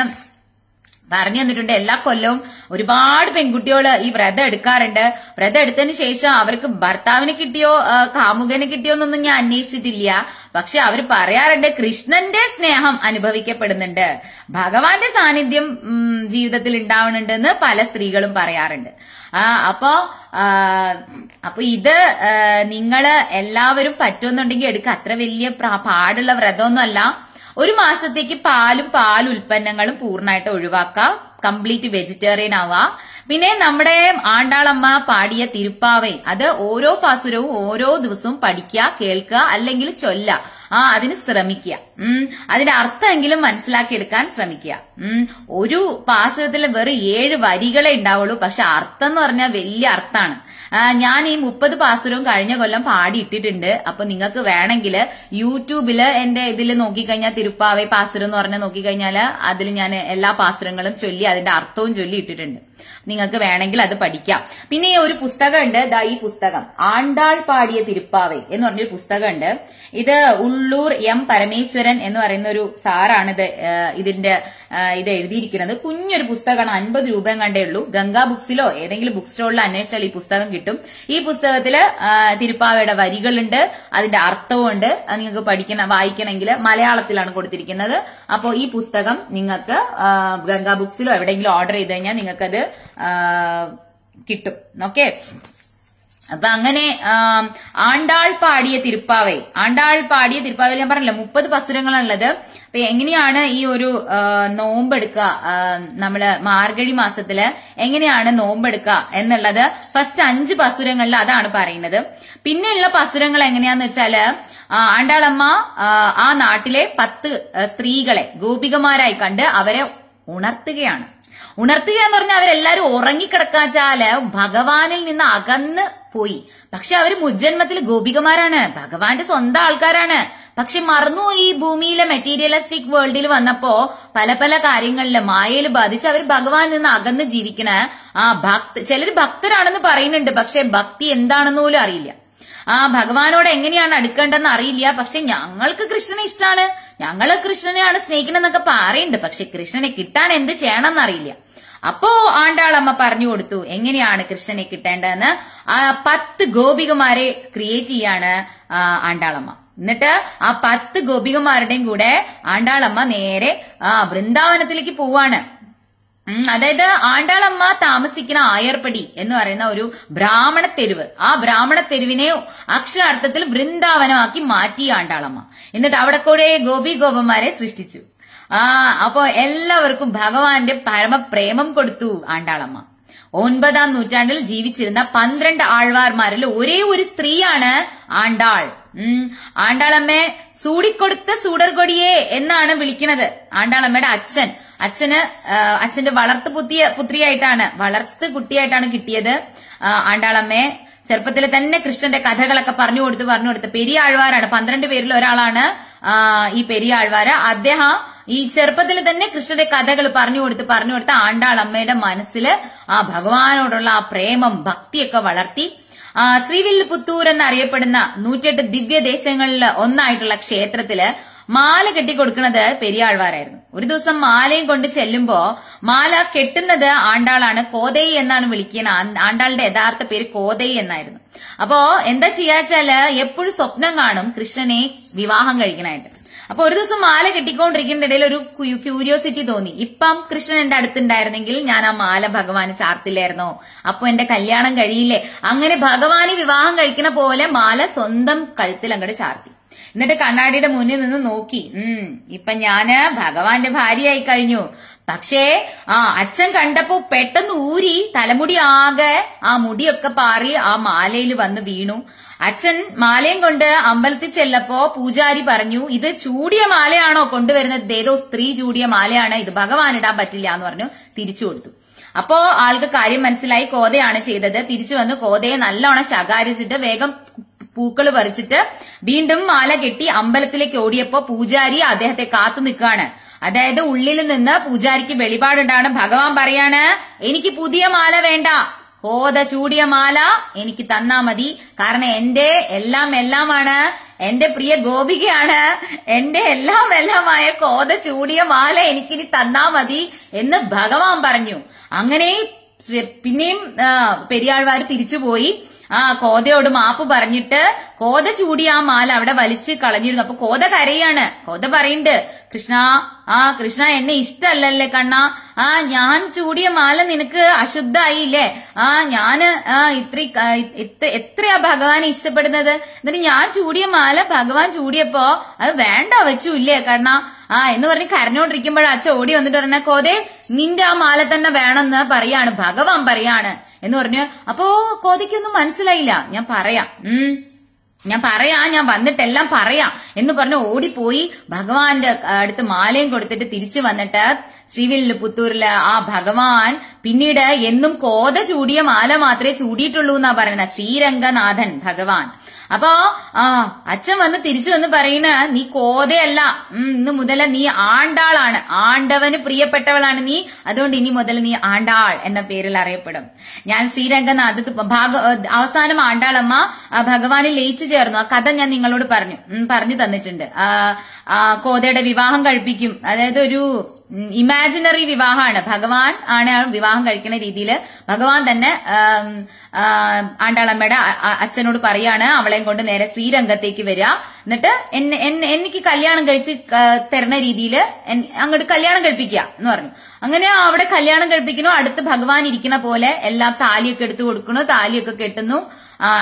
പറഞ്ഞു തന്നിട്ടുണ്ട്. എല്ലാ കൊല്ലവും ഒരുപാട് പെൺകുട്ടികൾ ഈ വ്രതം എടുക്കാറുണ്ട്. വ്രതം എടുത്തതിന് ശേഷം അവർക്ക് ഭർത്താവിനെ കിട്ടിയോ കാമുകനെ കിട്ടിയോ എന്നൊന്നും ഞാൻ അന്വേഷിച്ചിട്ടില്ല. പക്ഷെ അവർ പറയാറുണ്ട് കൃഷ്ണന്റെ സ്നേഹം അനുഭവിക്കപ്പെടുന്നുണ്ട്. ഭഗവാന്റെ സാന്നിധ്യം ജീവിതത്തിൽ ഉണ്ടാവുന്നുണ്ടെന്ന് പല സ്ത്രീകളും പറയാറുണ്ട്. ആ അപ്പോ അപ്പൊ ഇത് നിങ്ങൾ എല്ലാവരും പറ്റുമെന്നുണ്ടെങ്കിൽ എടുക്കുക അത്ര വലിയ പാടുള്ള വ്രതമൊന്നുമല്ല. ഒരു മാസത്തേക്ക് പാലും പാൽ ഉൽപ്പന്നങ്ങളും പൂർണമായിട്ട് ഒഴിവാക്കുക കംപ്ലീറ്റ് വെജിറ്റേറിയൻ ആവുക പിന്നെ നമ്മുടെ ആണ്ടാളമ്മ പാടിയ തിരുപ്പാവൈ. അത് ഓരോ പാസുരവും ഓരോ ദിവസവും പഠിക്കുക കേൾക്കുക അല്ലെങ്കിൽ ചൊല്ല. ആ അതിന് ശ്രമിക്കുക. ഉം. അതിന്റെ അർത്ഥമെങ്കിലും മനസ്സിലാക്കിയെടുക്കാൻ ശ്രമിക്കുക. ഉം. ഒരു പാസകത്തിൽ വെറും ഏഴ് വരികളെ ഉണ്ടാവുള്ളൂ. പക്ഷെ അർത്ഥം എന്ന് പറഞ്ഞാൽ വലിയ അർത്ഥമാണ് ഞാൻ ഈ മുപ്പത് പാസരവും കഴിഞ്ഞ കൊല്ലം പാടി ഇട്ടിട്ടുണ്ട് അപ്പൊ നിങ്ങൾക്ക് വേണമെങ്കിൽ യൂട്യൂബിൽ എന്റെ ഇതിൽ നോക്കിക്കഴിഞ്ഞാൽ തിരുപ്പാവൈ പാസരം എന്ന് പറഞ്ഞ നോക്കിക്കഴിഞ്ഞാൽ അതിൽ ഞാൻ എല്ലാ പാസരങ്ങളും ചൊല്ലി അതിന്റെ അർത്ഥവും ചൊല്ലി ഇട്ടിട്ടുണ്ട് നിങ്ങൾക്ക് വേണമെങ്കിൽ അത് പഠിക്കാം. പിന്നെ ഈ ഒരു പുസ്തകമുണ്ട്. ദാ ഈ പുസ്തകം. ആണ്ടാൾ പാടിയ തിരുപ്പാവൈ എന്ന് പറഞ്ഞൊരു പുസ്തകമുണ്ട്. ഇത് ഉള്ളൂർ എം പരമേശ്വരൻ എന്ന് പറയുന്ന ഒരു സാറാണ് ഇത് ഇതിന്റെ ഇത് എഴുതിയിരിക്കുന്നത്. കുഞ്ഞൊരു പുസ്തകമാണ് അൻപത് രൂപ കണ്ടേ ഉള്ളൂ. ഗംഗാ ബുക്സിലോ ഏതെങ്കിലും ബുക്ക് സ്റ്റോളിലോ അന്വേഷിച്ചാൽ ഈ പുസ്തകം കിട്ടും. ഈ പുസ്തകത്തിൽ തിരുപ്പാവയുടെ വരികളുണ്ട് അതിന്റെ അർത്ഥവും ഉണ്ട് അത് നിങ്ങൾക്ക് പഠിക്കണം വായിക്കണമെങ്കിൽ മലയാളത്തിലാണ് കൊടുത്തിരിക്കുന്നത്. അപ്പോൾ ഈ പുസ്തകം നിങ്ങൾക്ക് ഗംഗാ ബുക്സിലോ എവിടെയെങ്കിലും ഓർഡർ ചെയ്ത് കഴിഞ്ഞാൽ നിങ്ങൾക്കത് കിട്ടും. ഓക്കെ അപ്പൊ അങ്ങനെ ആണ്ടാൾ പാടിയ തിരുപ്പാവൈ. ആണ്ടാൾ പാടിയ തിരുപ്പാവയിൽ ഞാൻ പറഞ്ഞില്ല മുപ്പത് പസുരങ്ങളുള്ളത് അപ്പൊ എങ്ങനെയാണ് ഈ ഒരു നോമ്പെടുക്കുക നമ്മൾ മാർഗഴി മാസത്തിൽ എങ്ങനെയാണ് നോമ്പെടുക്കുക എന്നുള്ളത് ഫസ്റ്റ് അഞ്ച് പസുരങ്ങളിൽ അതാണ് പറയുന്നത്. പിന്നെയുള്ള പസുരങ്ങൾ എങ്ങനെയാന്ന് വെച്ചാൽ ആണ്ടാളമ്മ ആ, നാട്ടിലെ പത്ത് സ്ത്രീകളെ ഗോപികമാരായി കണ്ട് അവരെ ഉണർത്തുകയാണ്. ഉണർത്തുക എന്ന് പറഞ്ഞാൽ അവരെല്ലാരും ഉറങ്ങിക്കിടക്കാച്ചാൽ ഭഗവാനിൽ നിന്ന് അകന്ന് പോയി. പക്ഷെ അവർ മുജ്ജന്മത്തിൽ ഗോപികമാരാണ്. ഭഗവാന്റെ സ്വന്തം ആൾക്കാരാണ്. പക്ഷെ മറന്നു ഈ ഭൂമിയിലെ മെറ്റീരിയലിസ്റ്റിക് വേൾഡിൽ വന്നപ്പോ പല പല കാര്യങ്ങളിൽ മായയിൽ ബാധിച്ച് അവർ ഭഗവാനിൽ നിന്ന് അകന്ന് ജീവിക്കണ ആ ഭക്ത ചിലർ ഭക്തരാണെന്ന് പറയുന്നുണ്ട് പക്ഷെ ഭക്തി എന്താണെന്ന് പോലും അറിയില്ല. ആ ഭഗവാനോട് എങ്ങനെയാണ് അടുക്കേണ്ടതെന്ന് അറിയില്ല. പക്ഷെ ഞങ്ങൾക്ക് കൃഷ്ണനെ ഇഷ്ടമാണ് ഞങ്ങൾ കൃഷ്ണനെയാണ് സ്നേഹിക്കണമെന്നൊക്കെ പറയുന്നുണ്ട്. പക്ഷെ കൃഷ്ണനെ കിട്ടാൻ എന്ത് ചെയ്യണം എന്നറിയില്ല അപ്പോ ആണ്ടാളമ്മ പറഞ്ഞു കൊടുത്തു എങ്ങനെയാണ് കൃഷ്ണനെ കിട്ടേണ്ടതെന്ന്? പത്ത് ഗോപികമാരെ ക്രിയേറ്റ് ചെയ്യാണ് ആണ്ടാളമ്മ. എന്നിട്ട് ആ പത്ത് ഗോപികമാരുടെയും കൂടെ ആണ്ടാളമ്മ നേരെ ആ വൃന്ദാവനത്തിലേക്ക് പോവാണ്. അതായത് ആണ്ടാളമ്മ താമസിക്കുന്ന ആയർപ്പടി എന്ന് പറയുന്ന ഒരു ബ്രാഹ്മണ തെരുവ് ആ ബ്രാഹ്മണ തെരുവിനെ അക്ഷരാർത്ഥത്തിൽ വൃന്ദാവനമാക്കി മാറ്റി ആണ്ടാളമ്മ. എന്നിട്ട് അവിടെ കൂടെ ഗോപി ഗോപന്മാരെ സൃഷ്ടിച്ചു. ആ അപ്പോ എല്ലാവർക്കും ഭഗവാന്റെ പരമപ്രേമം കൊടുത്തു ആണ്ടാളമ്മ. ഒൻപതാം നൂറ്റാണ്ടിൽ ജീവിച്ചിരുന്ന പന്ത്രണ്ട് ആൾവാർമാരിൽ ഒരേ ഒരു സ്ത്രീയാണ് ആണ്ടാൾ. ആണ്ടാളമ്മ ആണ്ടാളമ്മയെ സൂടിക്കൊടുത്ത സൂടർകൊടിയെ എന്നാണ് വിളിക്കുന്നത് ആണ്ടാളമ്മയുടെ അച്ഛൻ. അച്ഛന് അച്ഛന്റെ വളർത്തു പുത്തിയ പുത്രിയായിട്ടാണ് വളർത്ത് കുട്ടിയായിട്ടാണ് കിട്ടിയത്. ആണ്ടാളമ്മേ ആണ്ടാളമ്മയെ ചെറുപ്പത്തിൽ തന്നെ കൃഷ്ണന്റെ കഥകളൊക്കെ പറഞ്ഞു കൊടുത്ത് പറഞ്ഞു കൊടുത്ത്. പെരിയ ആഴ്വാരാണ് പന്ത്രണ്ട് പേരിൽ ഒരാളാണ് ഈ പെരിയ ആഴ്വാര്. അദ്ദേഹം ഈ ചെറുപ്പത്തിൽ തന്നെ കൃഷ്ണന്റെ കഥകൾ പറഞ്ഞു കൊടുത്ത് പറഞ്ഞു കൊടുത്ത ആണ്ടാളമ്മയുടെ മനസ്സിൽ ആ ഭഗവാനോടുള്ള ആ പ്രേമം ഭക്തിയൊക്കെ വളർത്തി. ശ്രീവില്ലുപുത്തൂർ എന്നറിയപ്പെടുന്ന നൂറ്റെട്ട് ദിവ്യദേശങ്ങളിൽ ഒന്നായിട്ടുള്ള ക്ഷേത്രത്തിൽ മാല കെട്ടിക്കൊടുക്കുന്നത് പെരിയാഴ്വാരായിരുന്നു ഒരു ദിവസം മാലയും കൊണ്ട് ചെല്ലുമ്പോ മാല കെട്ടുന്നത് ആണ്ടാളാണ് കോതൈ എന്നാണ് വിളിക്കുന്നത് ആണ്ടാളുടെ യഥാർത്ഥ പേര് കോതൈ എന്നായിരുന്നു. അപ്പോ എന്താ ചെയ്യാച്ചാൽ എപ്പോഴും സ്വപ്നം കാണും കൃഷ്ണനെ വിവാഹം കഴിക്കണായിട്ട്. അപ്പൊ ഒരു ദിവസം മാല കെട്ടിക്കൊണ്ടിരിക്കുന്ന ഇടയിൽ ഒരു ക്യൂരിയോസിറ്റി തോന്നി. ഇപ്പം കൃഷ്ണൻ എന്റെ അടുത്തുണ്ടായിരുന്നെങ്കിൽ ഞാൻ ആ മാല ഭഗവാന് ചാർത്തില്ലായിരുന്നോ? അപ്പൊ എന്റെ കല്യാണം കഴിയില്ലേ? അങ്ങനെ ഭഗവാന് വിവാഹം കഴിക്കുന്ന പോലെ മാല സ്വന്തം കഴുത്തിൽ അങ്ങോട്ട് ചാർത്തി. എന്നിട്ട് കണ്ണാടിയുടെ മുന്നിൽ നിന്ന് നോക്കി. ഉം ഇപ്പൊ ഞാൻ ഭഗവാന്റെ ഭാര്യയായി കഴിഞ്ഞു. പക്ഷേ ആ അച്ഛൻ കണ്ടപ്പോ പെട്ടെന്ന് ഊരി തലമുടി ആകെ ആ മുടിയൊക്കെ പാറി ആ മാലയിൽ വന്ന് വീണു. അച്ഛൻ മാലയും കൊണ്ട് അമ്പലത്തിൽ ചെല്ലപ്പോ പൂജാരി പറഞ്ഞു ഇത് ചൂടിയ മാലയാണോ കൊണ്ടുവരുന്നത്? ഏതോ സ്ത്രീ ചൂടിയ മാലയാണ്. ഇത് ഭഗവാൻ ഇടാൻ പറ്റില്ല എന്ന് പറഞ്ഞു തിരിച്ചു കൊടുത്തു. അപ്പോ ആൾക്ക് കാര്യം മനസ്സിലായി കോതയാണ് ചെയ്തത്. തിരിച്ചു വന്ന് കോതയെ നല്ലോണം ശകാരിച്ചിട്ട് വേഗം പൂക്കൾ പറിച്ചിട്ട് വീണ്ടും മാല കെട്ടി അമ്പലത്തിലേക്ക് ഓടിയപ്പോ പൂജാരി അദ്ദേഹത്തെ കാത്തു നിൽക്കുകയാണ്. അതായത് ഉള്ളിൽ നിന്ന് പൂജാരിക്ക് വെളിപാടുണ്ടാണ്. ഭഗവാൻ പറയാണ് എനിക്ക് പുതിയ മാല വേണ്ട. കോത ചൂടിയ മാല എനിക്ക് തന്നാ മതി. കാരണം എന്റെ എല്ലാം എല്ലാമാണ്. എന്റെ പ്രിയ ഗോപികയാണ്. എന്റെ എല്ലാം എല്ലാമായ കോത ചൂടിയ മാല എനിക്കിനി തന്നാ മതി എന്ന് ഭഗവാൻ പറഞ്ഞു. അങ്ങനെ പിന്നെയും പെരിയാഴ്വാർ തിരിച്ചുപോയി. ആ കോതയോട് മാപ്പ് പറഞ്ഞിട്ട് കോത ചൂടി ആ മാല അവിടെ വലിച്ച് കളഞ്ഞിരുന്നു. അപ്പൊ കോത കരയാണ്. കോത പറയുന്നുണ്ട് കൃഷ്ണ ആ കൃഷ്ണ എന്നെ ഇഷ്ടല്ലല്ലേ കണ്ണ? ആ ഞാൻ ചൂടിയ മാല നിനക്ക് അശുദ്ധായില്ലേ ആ ഞാൻ ഇത്ര എത്രയാ ഭഗവാനെ ഇഷ്ടപ്പെടുന്നത്? എന്നിട്ട് ഞാൻ ചൂടിയ മാല ഭഗവാൻ ചൂടിയപ്പോ അത് വേണ്ട വെച്ചു ഇല്ലേ കണ്ണ? ആ എന്ന് പറഞ്ഞ് കരഞ്ഞോണ്ടിരിക്കുമ്പോഴ അച്ഛ ഓടി വന്നിട്ട് പറഞ്ഞ കോതെ നിന്റെ ആ മാല തന്നെ വേണമെന്ന് പറയാണ് ഭഗവാൻ പറയാണ്. എന്ന് പറഞ്ഞു അപ്പോ കോതിക്കൊന്നും മനസ്സിലായില്ല. ഞാൻ പറയാം. ഉം. ഞാൻ പറയാ. ഞാൻ വന്നിട്ടെല്ലാം പറയാം. എന്ന് പറഞ്ഞ് ഓടിപ്പോയി. ഭഗവാന്റെ അടുത്ത് മാലയും കൊടുത്തിട്ട് തിരിച്ചു വന്നിട്ട് ശ്രീവില്ല് പുത്തൂരിൽ ആ ഭഗവാൻ പിന്നീട് എന്നും കോത ചൂടിയ മാല മാത്രമേ ചൂടിയിട്ടുള്ളൂ എന്നാ പറയുന്നത് ശ്രീരംഗനാഥൻ ഭഗവാൻ. അപ്പോ ആ അച്ഛൻ വന്ന് തിരിച്ചു വന്ന് പറയുന്ന നീ കോതയല്ല. ഇന്ന് മുതല നീ ആണ്ടാളാണ്. ആണ്ടവന് പ്രിയപ്പെട്ടവളാണ് നീ. അതുകൊണ്ട് ഇനി മുതൽ നീ ആണ്ടാൾ എന്ന പേരിൽ അറിയപ്പെടും. ഞാൻ ശ്രീരംഗനാഥ് ഭാഗ അവസാനം ആണ്ടാളമ്മ ഭഗവാനിൽ ലയിച്ചു ചേർന്നു. ആ കഥ ഞാൻ നിങ്ങളോട് പറഞ്ഞു പറഞ്ഞു തന്നിട്ടുണ്ട്. കോതയുടെ വിവാഹം കഴിപ്പിക്കും. അതായത് ഒരു ഇമാജിനറി വിവാഹമാണ്. ഭഗവാൻ ആണ് വിവാഹം കഴിക്കുന്ന രീതിയിൽ. ഭഗവാൻ തന്നെ ആണ്ടാളമ്മയുടെ അച്ഛനോട് പറയാണ് അവളെയും കൊണ്ട് നേരെ ശ്രീരംഗത്തേക്ക് വരിക എന്നിട്ട് എന്നെ എന്നെ- എനിക്ക് കല്യാണം കഴിച്ച് തരുന്ന രീതിയിൽ അങ്ങോട്ട് കല്യാണം കഴിപ്പിക്കുക എന്ന് പറഞ്ഞു. അങ്ങനെ അവിടെ കല്യാണം കഴിപ്പിക്കുന്നു. അടുത്ത് ഭഗവാൻ ഇരിക്കുന്ന പോലെ എല്ലാം താലിയൊക്കെ എടുത്തു കൊടുക്കുന്നു. താലിയൊക്കെ കെട്ടുന്നു.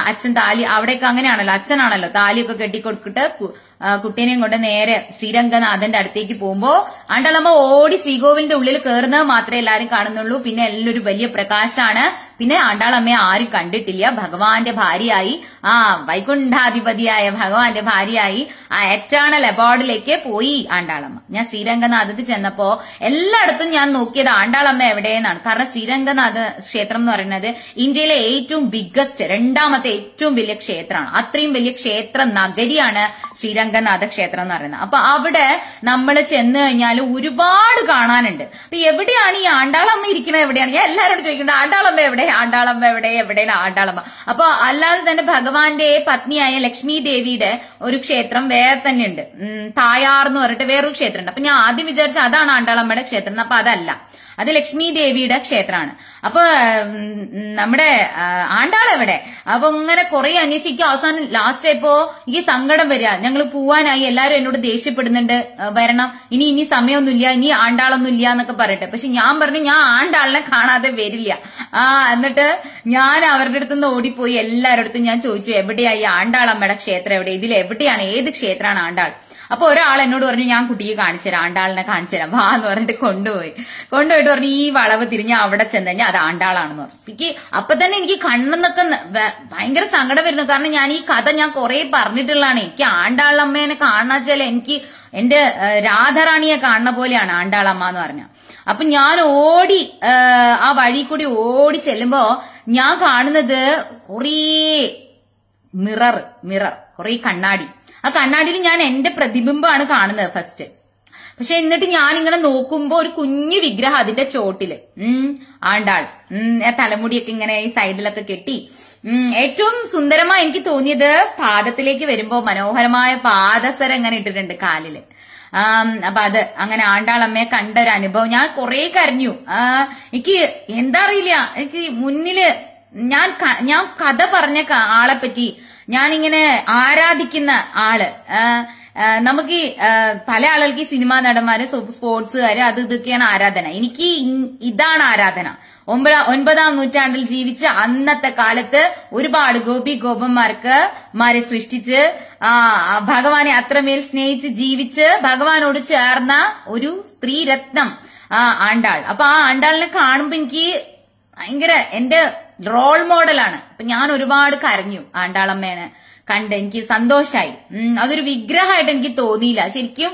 അച്ഛൻ താലി അവിടെയൊക്കെ അങ്ങനെയാണല്ലോ. അച്ഛനാണല്ലോ താലിയൊക്കെ കെട്ടിക്കൊടുത്തിട്ട് കു- ആ, കുട്ടീനെയും കൊണ്ട് നേരെ ശ്രീരംഗനാഥന്റെ അടുത്തേക്ക് പോകുമ്പോ ആണ്ടാളമ്മ ഓടി ശ്രീകോവിലിന്റെ ഉള്ളിൽ കയറുന്നത് മാത്രമേ എല്ലാരും കാണുന്നുള്ളൂ. പിന്നെ എല്ലാവരും വലിയ പ്രകാശാണ് പിന്നെ ആണ്ടാളമ്മയെ ആരും കണ്ടിട്ടില്ല. ഭഗവാന്റെ ഭാര്യയായി. ആ വൈകുണ്ഠാധിപതിയായ ഭഗവാന്റെ ഭാര്യയായി ആ എറ്റേണൽ അബോർഡിലേക്ക് പോയി ആണ്ടാളമ്മ. ഞാൻ ശ്രീരംഗനാഥത്തിൽ ചെന്നപ്പോ എല്ലായിടത്തും ഞാൻ നോക്കിയത് ആണ്ടാളമ്മ എവിടെയെന്നാണ്. കാരണം ശ്രീരംഗനാഥ ക്ഷേത്രം എന്ന് പറയുന്നത് ഇന്ത്യയിലെ ഏറ്റവും ബിഗ്ഗസ്റ്റ് രണ്ടാമത്തെ ഏറ്റവും വലിയ ക്ഷേത്രമാണ്. അത്രയും വലിയ ക്ഷേത്ര നഗരിയാണ് ശ്രീരംഗനാഥ ക്ഷേത്രം എന്ന് പറയുന്നത്. അപ്പൊ അവിടെ നമ്മൾ ചെന്ന് കഴിഞ്ഞാൽ ഒരുപാട് കാണാനുണ്ട്. അപ്പൊ എവിടെയാണ് ഈ ആണ്ടാളമ്മ ഇരിക്കുന്നത്? എവിടെയാണ്? ഞാൻ എല്ലാവരോടും ചോദിക്കുന്നത് ആണ്ടാളമ്മ എവിടെ ആണ്ടാളമ്മ എവിടെ എവിടെയാണ് ആണ്ടാളമ്മ? അപ്പൊ അല്ലാതെ തന്നെ ഭഗവാന്റെ പത്നിയായ ലക്ഷ്മി ദേവിയുടെ ഒരു ക്ഷേത്രം വേറെ തന്നെ ഉണ്ട്. തായാർ എന്ന് പറഞ്ഞിട്ട് വേറൊരു ക്ഷേത്രമുണ്ട്. അപ്പൊ ഞാൻ ആദ്യം വിചാരിച്ച അതാണ് ആണ്ടാളമ്മയുടെ ക്ഷേത്രം അപ്പൊ അതല്ല. അത് ലക്ഷ്മി ദേവിയുടെ ക്ഷേത്രമാണ്. അപ്പൊ നമ്മുടെ ആണ്ടാളെവിടെ അപ്പൊ ഇങ്ങനെ കുറെ അന്വേഷിക്കും. അവസാനം ലാസ്റ്റ് ഇപ്പോ ഈ സങ്കടം വരിക. ഞങ്ങൾ പോവാനായി എല്ലാരും എന്നോട് ദേഷ്യപ്പെടുന്നുണ്ട്. വരണം. ഇനി ഇനി സമയമൊന്നുമില്ല ഇനി ആണ്ടാളൊന്നും ഇല്ല എന്നൊക്കെ പറയട്ടെ പക്ഷെ ഞാൻ പറഞ്ഞു ഞാൻ ആണ്ടാളിനെ കാണാതെ വരില്ല. ആ എന്നിട്ട് ഞാൻ അവരുടെ അടുത്ത് നിന്ന് ഓടിപ്പോയി. എല്ലാവരുടെ അടുത്തും ഞാൻ ചോദിച്ചു എവിടെയായി ആണ്ടാളമ്മയുടെ ക്ഷേത്രം എവിടെ? ഇതിൽ എവിടെയാണ്? ഏത് ക്ഷേത്രമാണ് ആണ്ടാൾ? അപ്പൊ ഒരാൾ എന്നോട് പറഞ്ഞു ഞാൻ കുട്ടിയെ കാണിച്ചു തരാം ആണ്ടാളിനെ കാണിച്ചു തരാം. വാ എന്ന് പറഞ്ഞിട്ട് കൊണ്ടുപോയി. കൊണ്ടുപോയിട്ട് പറഞ്ഞു ഈ വളവ് തിരിഞ്ഞ് അവിടെ ചെന്ന് അത് ആണ്ടാളാണെന്ന് പറഞ്ഞു. എനിക്ക് അപ്പൊ തന്നെ എനിക്ക് കണ്ണെന്നൊക്കെ ഭയങ്കര സങ്കടം വരുന്നു. കാരണം ഞാൻ ഈ കഥ ഞാൻ കുറെ പറഞ്ഞിട്ടുള്ളതാണ്. എനിക്ക് ആണ്ടാളമ്മേനെ കാണാച്ചാൽ എനിക്ക് എന്റെ രാധാറാണിയെ കാണുന്ന പോലെയാണ് ആണ്ടാളമ്മ എന്ന് പറഞ്ഞ. അപ്പൊ ഞാൻ ഓടി ആ വഴി കൂടി ഓടി ചെല്ലുമ്പോ ഞാൻ കാണുന്നത് കുറേ മിറർ മിറർ കുറെ കണ്ണാടി. ആ കണ്ണാടിയിൽ ഞാൻ എന്റെ പ്രതിബിംബമാണ് കാണുന്നത് ഫസ്റ്റ് പക്ഷെ എന്നിട്ട് ഞാൻ ഇങ്ങനെ നോക്കുമ്പോ ഒരു കുഞ്ഞു വിഗ്രഹം അതിന്റെ ചോട്ടിൽ. ഉം ആണ്ടാൾ. ഉം തലമുടിയൊക്കെ ഇങ്ങനെ ഈ സൈഡിലൊക്കെ കെട്ടി. ഏറ്റവും സുന്ദരമായി എനിക്ക് തോന്നിയത് പാദത്തിലേക്ക് വരുമ്പോ മനോഹരമായ പാദസരം ഇങ്ങനെ ഇട്ടിട്ടുണ്ട് കാലിൽ. അപ്പൊ അത് അങ്ങനെ ആണ്ടാളമ്മയെ കണ്ട ഒരു അനുഭവം ഞാൻ കുറെ കരഞ്ഞു. എനിക്ക് എന്താ അറിയില്ല. എനിക്ക് മുന്നിൽ ഞാൻ ഞാൻ കഥ പറഞ്ഞ ആളെ പറ്റി ഞാനിങ്ങനെ ആരാധിക്കുന്ന ആൾ. നമുക്ക് പല ആളുകൾക്ക് സിനിമാ നടന്മാര് സ്പോർട്സുകാര് അത് ഇതൊക്കെയാണ് ആരാധന. എനിക്ക് ഇതാണ് ആരാധന. ഒമ്പതാ ഒൻപതാം നൂറ്റാണ്ടിൽ ജീവിച്ച അന്നത്തെ കാലത്ത് ഒരുപാട് ഗോപി ഗോപന്മാർക്ക് മാരെ സൃഷ്ടിച്ച് ഭഗവാനെ അത്രമേൽ സ്നേഹിച്ച് ജീവിച്ച് ഭഗവാനോട് ചേർന്ന ഒരു സ്ത്രീരത്നം ആ ആണ്ടാൾ. അപ്പൊ ആ ആണ്ടാളിനെ കാണുമ്പോ എനിക്ക് ഭയങ്കര എന്റെ റോൾ മോഡലാണ്. അപ്പൊ ഞാൻ ഒരുപാട് കരഞ്ഞു ആണ്ടാളമ്മേനെ കണ്ട് എനിക്ക് സന്തോഷായി. അതൊരു വിഗ്രഹമായിട്ട് എനിക്ക് തോന്നിയില്ല. ശരിക്കും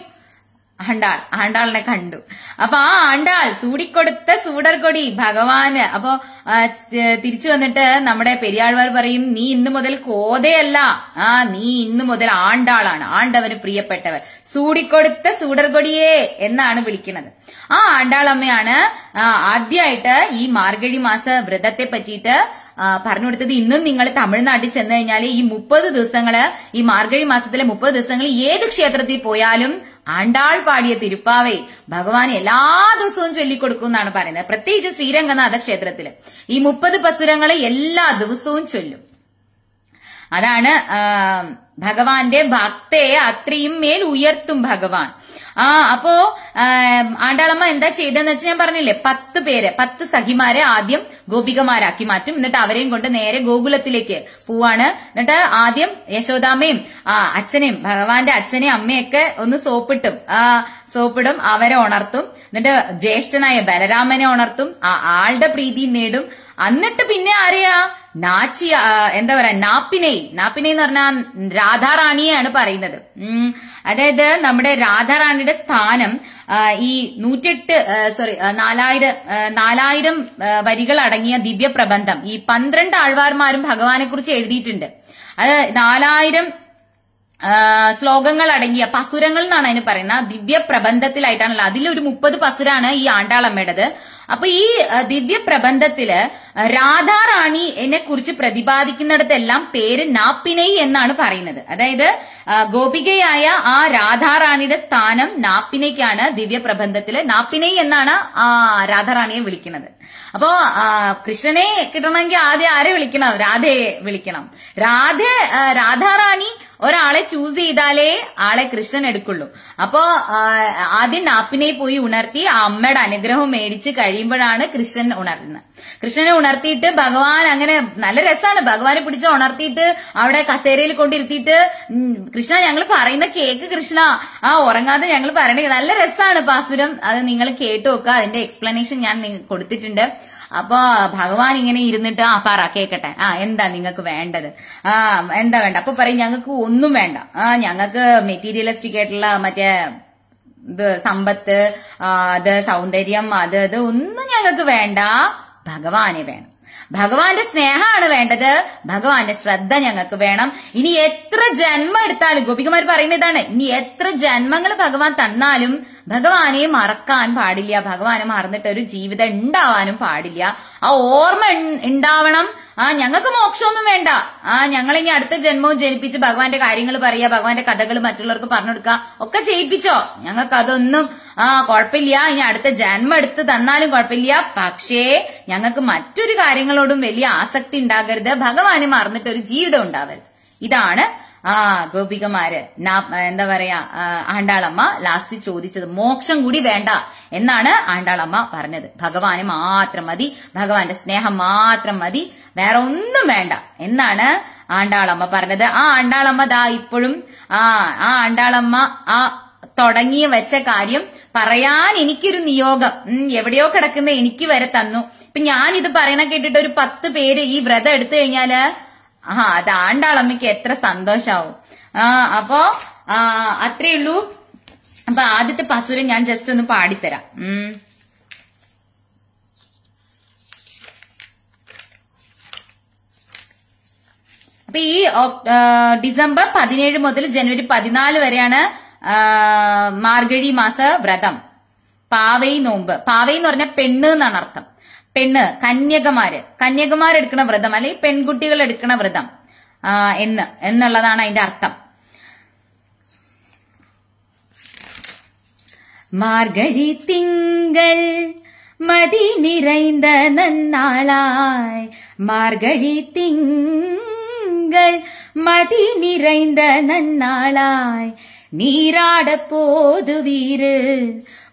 ആണ്ടാൾ ആണ്ടാളിനെ കണ്ടു. അപ്പൊ ആ ആണ്ടാൾ സൂടിക്കൊടുത്ത സൂടർകൊടി ഭഗവാന്. അപ്പൊ തിരിച്ചു വന്നിട്ട് നമ്മുടെ പെരിയാൾവാർ പറയും നീ ഇന്നു മുതൽ കോതയല്ല. ആ നീ ഇന്നു മുതൽ ആണ്ടാളാണ്. ആണ്ടവന് പ്രിയപ്പെട്ടവർ സൂടിക്കൊടുത്ത സൂടർകൊടിയേ എന്നാണ് വിളിക്കുന്നത്. ആ ആണ്ടാളമ്മയാണ് ആദ്യമായിട്ട് ഈ മാർഗഴി മാസ വ്രതത്തെ പറ്റിയിട്ട് പറഞ്ഞു കൊടുത്തത്. ഇന്നും നിങ്ങൾ തമിഴ്നാട്ടിൽ ചെന്ന് കഴിഞ്ഞാൽ ഈ മുപ്പത് ദിവസങ്ങൾ ഈ മാർഗഴി മാസത്തിലെ മുപ്പത് ദിവസങ്ങൾ ഏത് ക്ഷേത്രത്തിൽ പോയാലും ആണ്ടാൾ പാടിയ തിരുപ്പാവേ ഭഗവാൻ എല്ലാ ദിവസവും ചൊല്ലിക്കൊടുക്കും എന്നാണ് പറയുന്നത്. പ്രത്യേകിച്ച് ശ്രീരംഗനാഥ ക്ഷേത്രത്തിൽ. ഈ മുപ്പത് പസുരങ്ങളെ എല്ലാ ദിവസവും ചൊല്ലും. അതാണ് ഭഗവാന്റെ ഭക്തയെ അത്രയും മേൽ ഉയർത്തും ഭഗവാൻ. ആ അപ്പോ ആണ്ടാളമ്മ എന്താ ചെയ്തെന്ന് വെച്ചാൽ ഞാൻ പറഞ്ഞില്ലേ പത്ത് പേര് പത്ത് സഖിമാരെ ആദ്യം ഗോപികമാരാക്കി മാറ്റും. എന്നിട്ട് അവരെയും കൊണ്ട് നേരെ ഗോകുലത്തിലേക്ക് പോവാണ്. എന്നിട്ട് ആദ്യം യശോദാമ്മയും ആ അച്ഛനെയും ഭഗവാന്റെ അച്ഛനെയും അമ്മയൊക്കെ ഒന്ന് സോപ്പിട്ടും. ആ സോപ്പിടും അവരെ ഉണർത്തും. എന്നിട്ട് ജ്യേഷ്ഠനായ ബലരാമനെ ഉണർത്തും. ആ ആളുടെ പ്രീതി നേടും. എന്നിട്ട് പിന്നെ ആരെയാ? നാച്ചി എന്താ പറയാ നാപ്പിനെ. നാപ്പിനെ എന്ന് പറഞ്ഞാൽ രാധാറാണിയെയാണ് പറയുന്നത്. അതായത് നമ്മുടെ രാധാറാണിയുടെ സ്ഥാനം ഈ നൂറ്റെട്ട് സോറി നാലായിരം നാലായിരം വരികൾ അടങ്ങിയ ദിവ്യ പ്രബന്ധം ഈ പന്ത്രണ്ട് ആൾവാർമാരും ഭഗവാനെ കുറിച്ച് എഴുതിയിട്ടുണ്ട്. അത് നാലായിരം ശ്ലോകങ്ങൾ അടങ്ങിയ പസുരങ്ങൾ എന്നാണ് അതിന് പറയുന്നത്. ദിവ്യ പ്രബന്ധത്തിലായിട്ടാണല്ലോ അതിലൊരു മുപ്പത് പസുരാണ് ഈ ആണ്ടാളമ്മയുടേത്. അപ്പൊ ഈ ദിവ്യ പ്രബന്ധത്തിൽ രാധാറാണി എന്നെ കുറിച്ച് പ്രതിപാദിക്കുന്നിടത്തെല്ലാം പേര് നാപ്പിനൈ എന്നാണ് പറയുന്നത്. അതായത് ഗോപികയായ ആ രാധാറാണിയുടെ സ്ഥാനം നാപ്പിനയ്ക്കാണ് ദിവ്യ പ്രബന്ധത്തിൽ നാപ്പിനൈ എന്നാണ് ആ രാധാറാണിയെ വിളിക്കുന്നത്. അപ്പോ കൃഷ്ണനെ കിട്ടണമെങ്കിൽ ആദ്യം ആരെ വിളിക്കണം? രാധയെ വിളിക്കണം. രാധ രാധാ രാധാറാണി ഒരാളെ ചൂസ് ചെയ്താലേ ആളെ കൃഷ്ണൻ എടുക്കുള്ളൂ. അപ്പോ ആദ്യം നാപ്പിനെ പോയി ഉണർത്തി ആ അമ്മയുടെ അനുഗ്രഹം മേടിച്ച് കഴിയുമ്പോഴാണ് കൃഷ്ണൻ ഉണർത്തുന്നത് കൃഷ്ണനെ ഉണർത്തിയിട്ട് ഭഗവാൻ അങ്ങനെ നല്ല രസമാണ് ഭഗവാനെ പിടിച്ച് ഉണർത്തിയിട്ട് അവിടെ കസേരയിൽ കൊണ്ടിരുത്തിയിട്ട് കൃഷ്ണ ഞങ്ങൾ പറയുന്ന കേക്ക് കൃഷ്ണ. ആ ഉറങ്ങാതെ ഞങ്ങൾ പറയണേ നല്ല രസമാണ് പാസുരം. അത് നിങ്ങൾ കേട്ടു നോക്കുക അതിന്റെ എക്സ്പ്ലനേഷൻ ഞാൻ കൊടുത്തിട്ടുണ്ട്. അപ്പൊ ഭഗവാൻ ഇങ്ങനെ ഇരുന്നിട്ട് ആ പറ കേക്കട്ടെ. ആ എന്താ നിങ്ങൾക്ക് വേണ്ടത്? ആ എന്താ വേണ്ട? അപ്പൊ പറയും ഞങ്ങൾക്ക് ഒന്നും വേണ്ട. ആ ഞങ്ങൾക്ക് മെറ്റീരിയലിസ്റ്റിക് ആയിട്ടുള്ള മറ്റേ ഇത് സമ്പത്ത് അത് സൗന്ദര്യം അത് ഇത് ഒന്നും ഞങ്ങൾക്ക് വേണ്ട. ഭഗവാനെ വേണം. ഭഗവാന്റെ സ്നേഹമാണ് വേണ്ടത്. ഭഗവാന്റെ ശ്രദ്ധ ഞങ്ങൾക്ക് വേണം. ഇനി എത്ര ജന്മം എടുത്താലും ഗോപികുമാർ പറയുന്ന ഇതാണ് ഇനി എത്ര ജന്മങ്ങൾ ഭഗവാൻ തന്നാലും ഭഗവാനെ മറക്കാൻ പാടില്ല. ഭഗവാനെ മറന്നിട്ട് ഒരു ജീവിതം ഉണ്ടാവാനും പാടില്ല. ആ ഓർമ്മ ഉണ്ടാവണം. ആ ഞങ്ങൾക്ക് മോക്ഷമൊന്നും വേണ്ട. ആ ഞങ്ങൾ ഇനി അടുത്ത ജന്മവും ജനിപ്പിച്ച് ഭഗവാന്റെ കാര്യങ്ങൾ പറയുക ഭഗവാന്റെ കഥകൾ മറ്റുള്ളവർക്ക് പറഞ്ഞു കൊടുക്കുക ഒക്കെ ചെയ്യിപ്പിച്ചോ? ഞങ്ങൾക്ക് അതൊന്നും ആ കുഴപ്പമില്ല ഇനി അടുത്ത ജന്മം എടുത്ത് തന്നാലും കുഴപ്പമില്ല പക്ഷേ ഞങ്ങൾക്ക് മറ്റൊരു കാര്യങ്ങളോടും വലിയ ആസക്തി ഉണ്ടാകരുത്. ഭഗവാന് മറന്നിട്ട് ഒരു ജീവിതം ഉണ്ടാവരുത്. ഇതാണ് ആ ഗോപികമാര് എന്താ പറയാ ആണ്ടാളമ്മ ലാസ്റ്റ് ചോദിച്ചത്. മോക്ഷം കൂടി വേണ്ട എന്നാണ് ആണ്ടാളമ്മ പറഞ്ഞത്. ഭഗവാന് മാത്രം മതി. ഭഗവാന്റെ സ്നേഹം മാത്രം മതി. വേറെ ഒന്നും വേണ്ട എന്നാണ് ആണ്ടാളമ്മ പറഞ്ഞത്. ആ ആണ്ടാളമ്മ ദാ ഇപ്പോഴും ആ ആ ആണ്ടാളമ്മ ആ തുടങ്ങി വെച്ച കാര്യം പറയാൻ എനിക്കൊരു നിയോഗം. എവിടെയോ കിടക്കുന്ന എനിക്ക് വരെ തന്നു. ഇപ്പൊ ഞാൻ ഇത് പറയണ കേട്ടിട്ട് ഒരു പത്ത് പേര് ഈ വ്രതം എടുത്തു കഴിഞ്ഞാൽ ആ അത് ആണ്ടാളമ്മയ്ക്ക് എത്ര സന്തോഷാവും. ആ അപ്പോ അത്രേ ഉള്ളൂ. അപ്പൊ ആദ്യത്തെ പസുരം ഞാൻ ജസ്റ്റ് ഒന്ന് പാടിത്തരാം. അപ്പൊ ഈ ഡിസംബർ പതിനേഴ് മുതൽ ജനുവരി പതിനാല് വരെയാണ് മാർഗഴി മാസ വ്രതം പാവൈ നോമ്പ് പാവൈ എന്ന് പറഞ്ഞാൽ പെണ്ണ് എന്നാണ് അർത്ഥം പെണ്ണ് കന്യകമാര് കന്യകമാർ എടുക്കുന്ന വ്രതം അല്ലെങ്കിൽ പെൺകുട്ടികൾ എടുക്കുന്ന വ്രതം ആ, എന്ന് എന്നുള്ളതാണ് അതിന്റെ അർത്ഥം மார்கழி திங்கள் மதி நிறைந்த நன்னாளாய் மார்கழி திங்கள் மதி நிறைந்த நன்னாளாய் நீராட போதுவீரு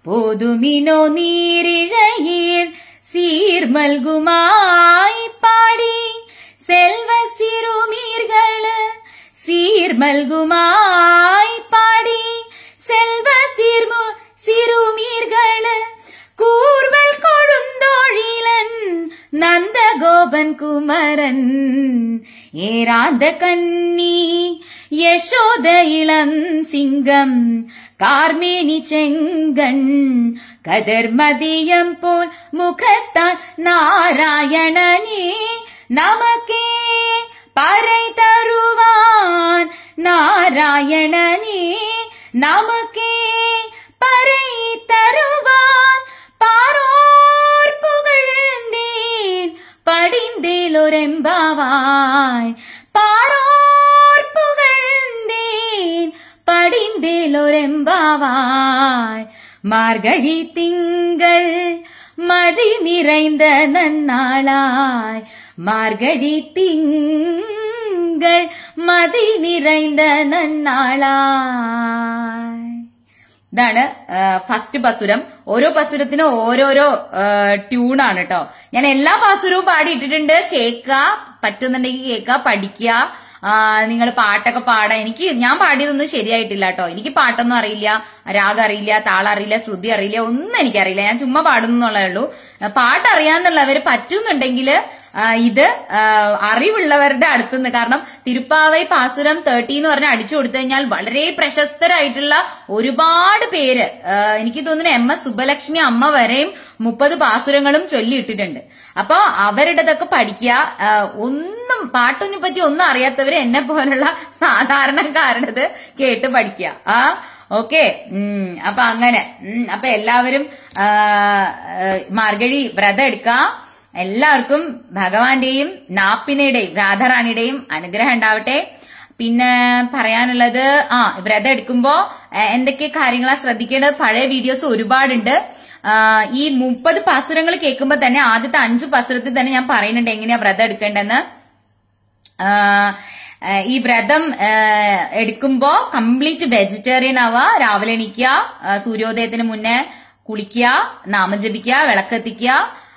போதுமினோ நீரிழையீர் சீர்மல்குமாய் பாடி. செல்வ சிறுமீர்கள் சீர்மல்குமாய் பாடி. செல்வ சீர்மு சிறுமீர்கள் கூர்வல் கொழுந்தோழிலன் நந்தகோபன் குமரன். ஏராந்த கண்ணி யசோத இளம் சிங்கம் கார்மேனி செங்கண் கதர்மதியம் போல் முகத்தான் நாராயணனே நமக்கே பறை தருவான் நாராயணனே நமக்கே பறை தருவான். பாரோ படிந்தேலொரெம்பாவாய். பாரோர் புகழ்ந்தேன் படிந்தேலொரெம்பாவாய். மார்கழி திங்கள் மதி நிறைந்த நன்னாளாய். மார்கழி திங்கள் மதி நிறைந்த நன்னாளாய். ഇതാണ് ഫസ്റ്റ് പസുരം ഓരോ പസുരത്തിനും ഓരോരോ ട്യൂണാണ് കേട്ടോ ഞാൻ എല്ലാ പാസുരവും പാടിയിട്ടിട്ടുണ്ട്. കേൾക്കുക പറ്റുന്നുണ്ടെങ്കിൽ കേൾക്കുക പഠിക്കുക നിങ്ങൾ പാട്ടൊക്കെ പാടാം എനിക്ക് ഞാൻ പാടിയതൊന്നും ശരിയായിട്ടില്ല കേട്ടോ എനിക്ക് പാട്ടൊന്നും അറിയില്ല. രാഗം അറിയില്ല താളം അറിയില്ല ശ്രുതി അറിയില്ല ഒന്നും എനിക്കറിയില്ല. ഞാൻ ചുമ്മാ പാടുന്നുള്ളേ ഉള്ളൂ. പാട്ടറിയാന്നുള്ളവര് പറ്റുന്നുണ്ടെങ്കിൽ ഇത് അറിവുള്ളവരുടെ അടുത്തുനിന്ന്. കാരണം തിരുപ്പാവൈ പാസുരം തേർട്ടി എന്ന് പറഞ്ഞ് അടിച്ചു കൊടുത്തു കഴിഞ്ഞാൽ വളരെ പ്രശസ്തരായിട്ടുള്ള ഒരുപാട് പേര് എനിക്ക് തോന്നുന്നു എം എസ് സുബ്ബലക്ഷ്മി അമ്മ വരെയും മുപ്പത് പാസുരങ്ങളും ചൊല്ലിയിട്ടിട്ടുണ്ട്. അപ്പൊ അവരുടേതൊക്കെ പഠിക്കുക ഒന്നും പാട്ടിനെ പറ്റി ഒന്നും അറിയാത്തവര് എന്നെ പോലുള്ള സാധാരണക്കാരുടേത് കേട്ട് പഠിക്കുക ആ ഓക്കെ. അപ്പൊ അങ്ങനെ. അപ്പൊ എല്ലാവരും മാർഗഴി വ്രതം എടുക്കുക എല്ലാവർക്കും ഭഗവാന്റെയും നാപ്പിനയുടെയും രാധാറാണിയുടെയും അനുഗ്രഹം ഉണ്ടാവട്ടെ. പിന്നെ പറയാനുള്ളത് ആ വ്രതം എടുക്കുമ്പോ എന്തൊക്കെ കാര്യങ്ങളാ ശ്രദ്ധിക്കേണ്ടത്? പഴയ വീഡിയോസ് ഒരുപാടുണ്ട്. ഈ മുപ്പത് പസുരങ്ങൾ കേൾക്കുമ്പോ തന്നെ ആദ്യത്തെ അഞ്ച് പസുരത്തിൽ തന്നെ ഞാൻ പറയുന്നുണ്ട് എങ്ങനെയാ വ്രതം എടുക്കേണ്ടെന്ന് ഈ വ്രതം എടുക്കുമ്പോ കംപ്ലീറ്റ് വെജിറ്റേറിയൻ ആവുക രാവിലെ എണീക്കുക സൂര്യോദയത്തിന് മുന്നേ കുളിക്കുക നാമം ജപിക്കുക വിളക്കെത്തിക്കുക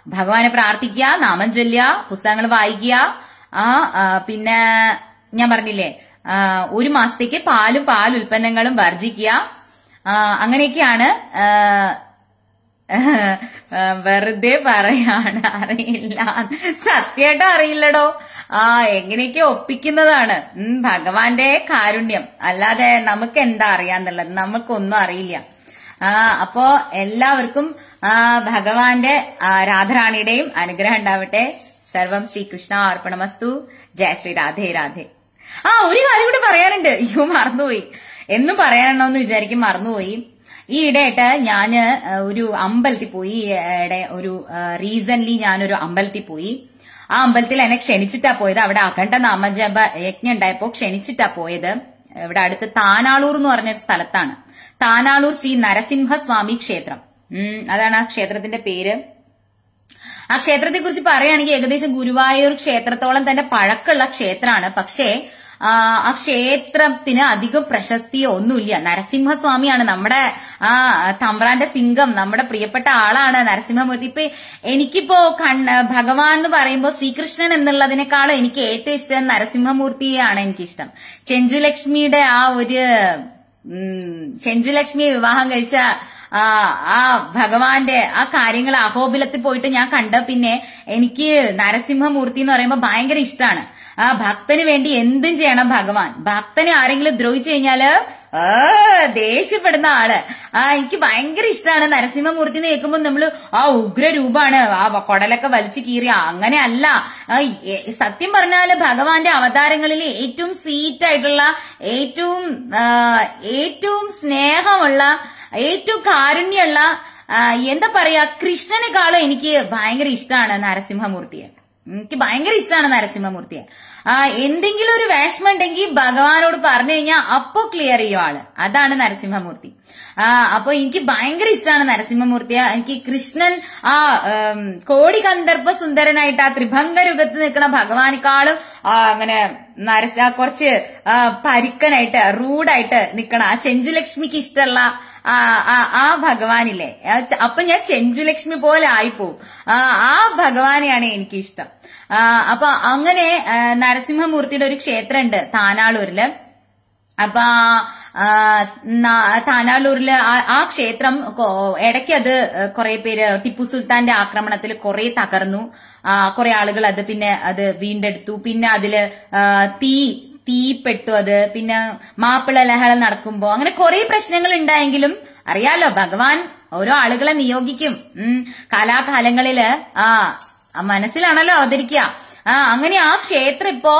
ഭഗവാനെ പ്രാർത്ഥിക്കുക നാമം ചൊല്ലുക പുസ്തകങ്ങൾ വായിക്കുക ആ പിന്നെ ഞാൻ പറഞ്ഞില്ലേ ഒരു മാസത്തേക്ക് പാലും പാൽ ഉൽപ്പന്നങ്ങളും വർജിക്കുക അങ്ങനെയൊക്കെയാണ് വെറുതെ പറയാണ്. അറിയില്ല. സത്യമായിട്ടും അറിയില്ലടോ. ആ എങ്ങനെയൊക്കെ ഒപ്പിക്കുന്നതാണ്. ഭഗവാന്റെ കാരുണ്യം. അല്ലാതെ നമുക്ക് എന്താ അറിയാന്നുള്ളത്? നമുക്കൊന്നും അറിയില്ല. ആ അപ്പോ എല്ലാവർക്കും ഭഗവാന്റെ രാധാറാണിയുടെയും അനുഗ്രഹം ഉണ്ടാവട്ടെ. സർവം ശ്രീകൃഷ്ണ അർപ്പണമസ്തു. ജയ ശ്രീ രാധേ രാധേ. ആ ഒരു കാര്യം കൂടി പറയാനുണ്ട്. അയ്യോ മറന്നുപോയി. എന്നും പറയാനുണ്ടോന്ന് വിചാരിക്കും മറന്നുപോയി. ഈ ഇടയായിട്ട് ഞാൻ ഒരു അമ്പലത്തിൽ പോയി. ഒരു റീസെന്റ് ഞാനൊരു അമ്പലത്തിൽ പോയി. ആ അമ്പലത്തിൽ എന്നെ ക്ഷണിച്ചിട്ടാ പോയത്. അവിടെ അഖണ്ഡ നാമജപ യജ്ഞം ഉണ്ടായപ്പോ ക്ഷണിച്ചിട്ടാ പോയത്. ഇവിടെ അടുത്ത് താനാളൂർ എന്ന് പറഞ്ഞൊരു സ്ഥലത്താണ്. താനാളൂർ ശ്രീ നരസിംഹസ്വാമി ക്ഷേത്രം. ഉം അതാണ് ആ ക്ഷേത്രത്തിന്റെ പേര്. ആ ക്ഷേത്രത്തെ കുറിച്ച് പറയുകയാണെങ്കിൽ ഏകദേശം ഗുരുവായൂർ ക്ഷേത്രത്തോളം തന്നെ പഴക്കമുള്ള ക്ഷേത്രമാണ്. പക്ഷേ ആ ക്ഷേത്രത്തിന് അധികം പ്രശസ്തിയോ ഒന്നുമില്ല. നരസിംഹസ്വാമിയാണ് നമ്മുടെ ആ തമ്പ്രാന്റെ സിംഗം നമ്മുടെ പ്രിയപ്പെട്ട ആളാണ് നരസിംഹമൂർത്തി. ഇപ്പൊ എനിക്കിപ്പോ കണ്ണ് ഭഗവാൻ എന്ന് പറയുമ്പോൾ ശ്രീകൃഷ്ണൻ എന്നുള്ളതിനേക്കാളും എനിക്ക് ഏറ്റവും ഇഷ്ടം നരസിംഹമൂർത്തിയാണ് എനിക്കിഷ്ടം. ചെഞ്ചുലക്ഷ്മിയുടെ ആ ഒരു ചെഞ്ചുലക്ഷ്മിയെ വിവാഹം കഴിച്ച ആ ഭഗവാന്റെ ആ കാര്യങ്ങൾ അഹോബിലത്തിൽ പോയിട്ട് ഞാൻ കണ്ട പിന്നെ എനിക്ക് നരസിംഹമൂർത്തി എന്ന് പറയുമ്പോൾ ഭയങ്കര ഇഷ്ടമാണ് ആ ഭക്തന് വേണ്ടി എന്തും ചെയ്യണം ഭഗവാൻ. ഭക്തനെ ആരെങ്കിലും ദ്രോഹിച്ചു കഴിഞ്ഞാൽ ദേഷ്യപ്പെടുന്ന ആൾ. ആ എനിക്ക് ഭയങ്കര ഇഷ്ടമാണ് നരസിംഹമൂർത്തി എന്ന് കേൾക്കുമ്പോൾ നമ്മൾ ആ ഉഗ്രരൂപാണ്. ആ കൊടലൊക്കെ വലിച്ചു കീറിയ അങ്ങനെ അല്ല. സത്യം പറഞ്ഞാൽ ഭഗവാന്റെ അവതാരങ്ങളിൽ ഏറ്റവും സ്വീറ്റ് ആയിട്ടുള്ള ഏറ്റവും ഏറ്റവും സ്നേഹമുള്ള ഏറ്റവും കാരുണ്യമുള്ള എന്താ പറയാ കൃഷ്ണനെക്കാളും എനിക്ക് ഭയങ്കര ഇഷ്ടമാണ് നരസിംഹമൂർത്തിയെ. എനിക്ക് ഭയങ്കര ഇഷ്ടമാണ് നരസിംഹമൂർത്തിയെ. എന്തെങ്കിലും ഒരു വിഷമം ഉണ്ടെങ്കിൽ ഭഗവാനോട് പറഞ്ഞു കഴിഞ്ഞാൽ അപ്പോ ക്ലിയർ ചെയ്യും ആൾ. അതാണ് നരസിംഹമൂർത്തി. അപ്പൊ എനിക്ക് ഭയങ്കര ഇഷ്ടമാണ് നരസിംഹമൂർത്തിയെ എനിക്ക് കൃഷ്ണൻ ആ കോടി കന്ദർഭ സുന്ദരനായിട്ട് ആ ത്രിഭംഗരുഗത്ത് നിൽക്കുന്ന ഭഗവാനേക്കാളും അങ്ങനെ നരസ കുറച്ച് പരിക്കനായിട്ട് റൂഡായിട്ട് നിൽക്കണ ആ ചെഞ്ചുലക്ഷ്മിക്ക് ഇഷ്ടമുള്ള ആ ഭഗവാനില്ലേ? അപ്പൊ ഞാൻ ചെഞ്ചുലക്ഷ്മി പോലെ ആയിപ്പോവും. ആ ഭഗവാനെയാണ് എനിക്ക് ഇഷ്ടം ആ അപ്പൊ അങ്ങനെ നരസിംഹമൂർത്തിയുടെ ഒരു ക്ഷേത്രമുണ്ട് താനാളൂരിൽ. അപ്പൊ താനാളൂരിൽ ആ- ക്ഷേത്രം ഇടയ്ക്ക് അത് കുറെ പേര് ടിപ്പു സുൽത്താന്റെ ആക്രമണത്തിൽ കുറെ തകർന്നു. കുറെ ആളുകൾ അത് പിന്നെ അത് വീണ്ടെടുത്തു. പിന്നെ അതിൽ തീ തീപ്പെട്ടു അത്. പിന്നെ മാപ്പിള ലഹള നടക്കുമ്പോ അങ്ങനെ കുറെ പ്രശ്നങ്ങൾ ഉണ്ടായെങ്കിലും അറിയാലോ ഭഗവാൻ ഓരോ ആളുകളെ നിയോഗിക്കും. കാലാകാലങ്ങളിൽ ആ മനസ്സിലാണല്ലോ അവതരിക്കുക. ആ അങ്ങനെ ആ ക്ഷേത്രം ഇപ്പോ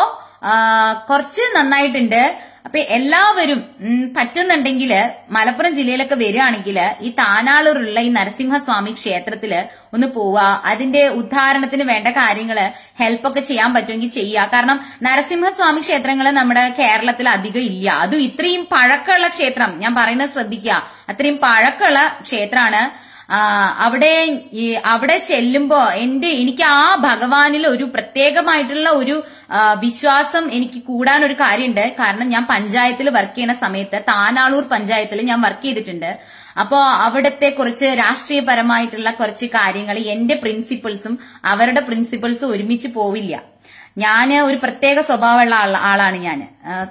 കുറച്ച് നന്നായിട്ടുണ്ട്. അപ്പൊ എല്ലാവരും പറ്റുന്നുണ്ടെങ്കിൽ മലപ്പുറം ജില്ലയിലൊക്കെ വരികയാണെങ്കിൽ ഈ താനാളൂരുള്ള ഈ നരസിംഹസ്വാമി ക്ഷേത്രത്തിൽ ഒന്ന് പോവുക. അതിന്റെ ഉദ്ധാരണത്തിന് വേണ്ട കാര്യങ്ങൾ ഹെൽപ്പൊക്കെ ചെയ്യാൻ പറ്റുമെങ്കിൽ ചെയ്യുക. കാരണം നരസിംഹസ്വാമി ക്ഷേത്രങ്ങൾ നമ്മുടെ കേരളത്തിൽ അധികം ഇല്ല. അതും ഇത്രയും പഴക്കമുള്ള ക്ഷേത്രം. ഞാൻ പറയുന്നത് ശ്രദ്ധിക്കുക. അത്രയും പഴക്കമുള്ള ക്ഷേത്രമാണ് അവിടെ അവിടെ ചെല്ലുമ്പോ എന്റെ എനിക്ക് ആ ഭഗവാനിൽ ഒരു പ്രത്യേകമായിട്ടുള്ള ഒരു വിശ്വാസം എനിക്ക് കൂടാൻ ഒരു കാര്യമുണ്ട് കാരണം ഞാൻ പഞ്ചായത്തിൽ വർക്ക് ചെയ്യുന്ന സമയത്ത് താനാളൂർ പഞ്ചായത്തിൽ ഞാൻ വർക്ക് ചെയ്തിട്ടുണ്ട്. അപ്പോ അവിടത്തെ കുറച്ച് രാഷ്ട്രീയപരമായിട്ടുള്ള കുറച്ച് കാര്യങ്ങൾ എന്റെ പ്രിൻസിപ്പിൾസും അവരുടെ പ്രിൻസിപ്പിൾസും ഒരുമിച്ച് പോവില്ല. ഞാൻ ഒരു പ്രത്യേക സ്വഭാവമുള്ള ആളാണ് ഞാൻ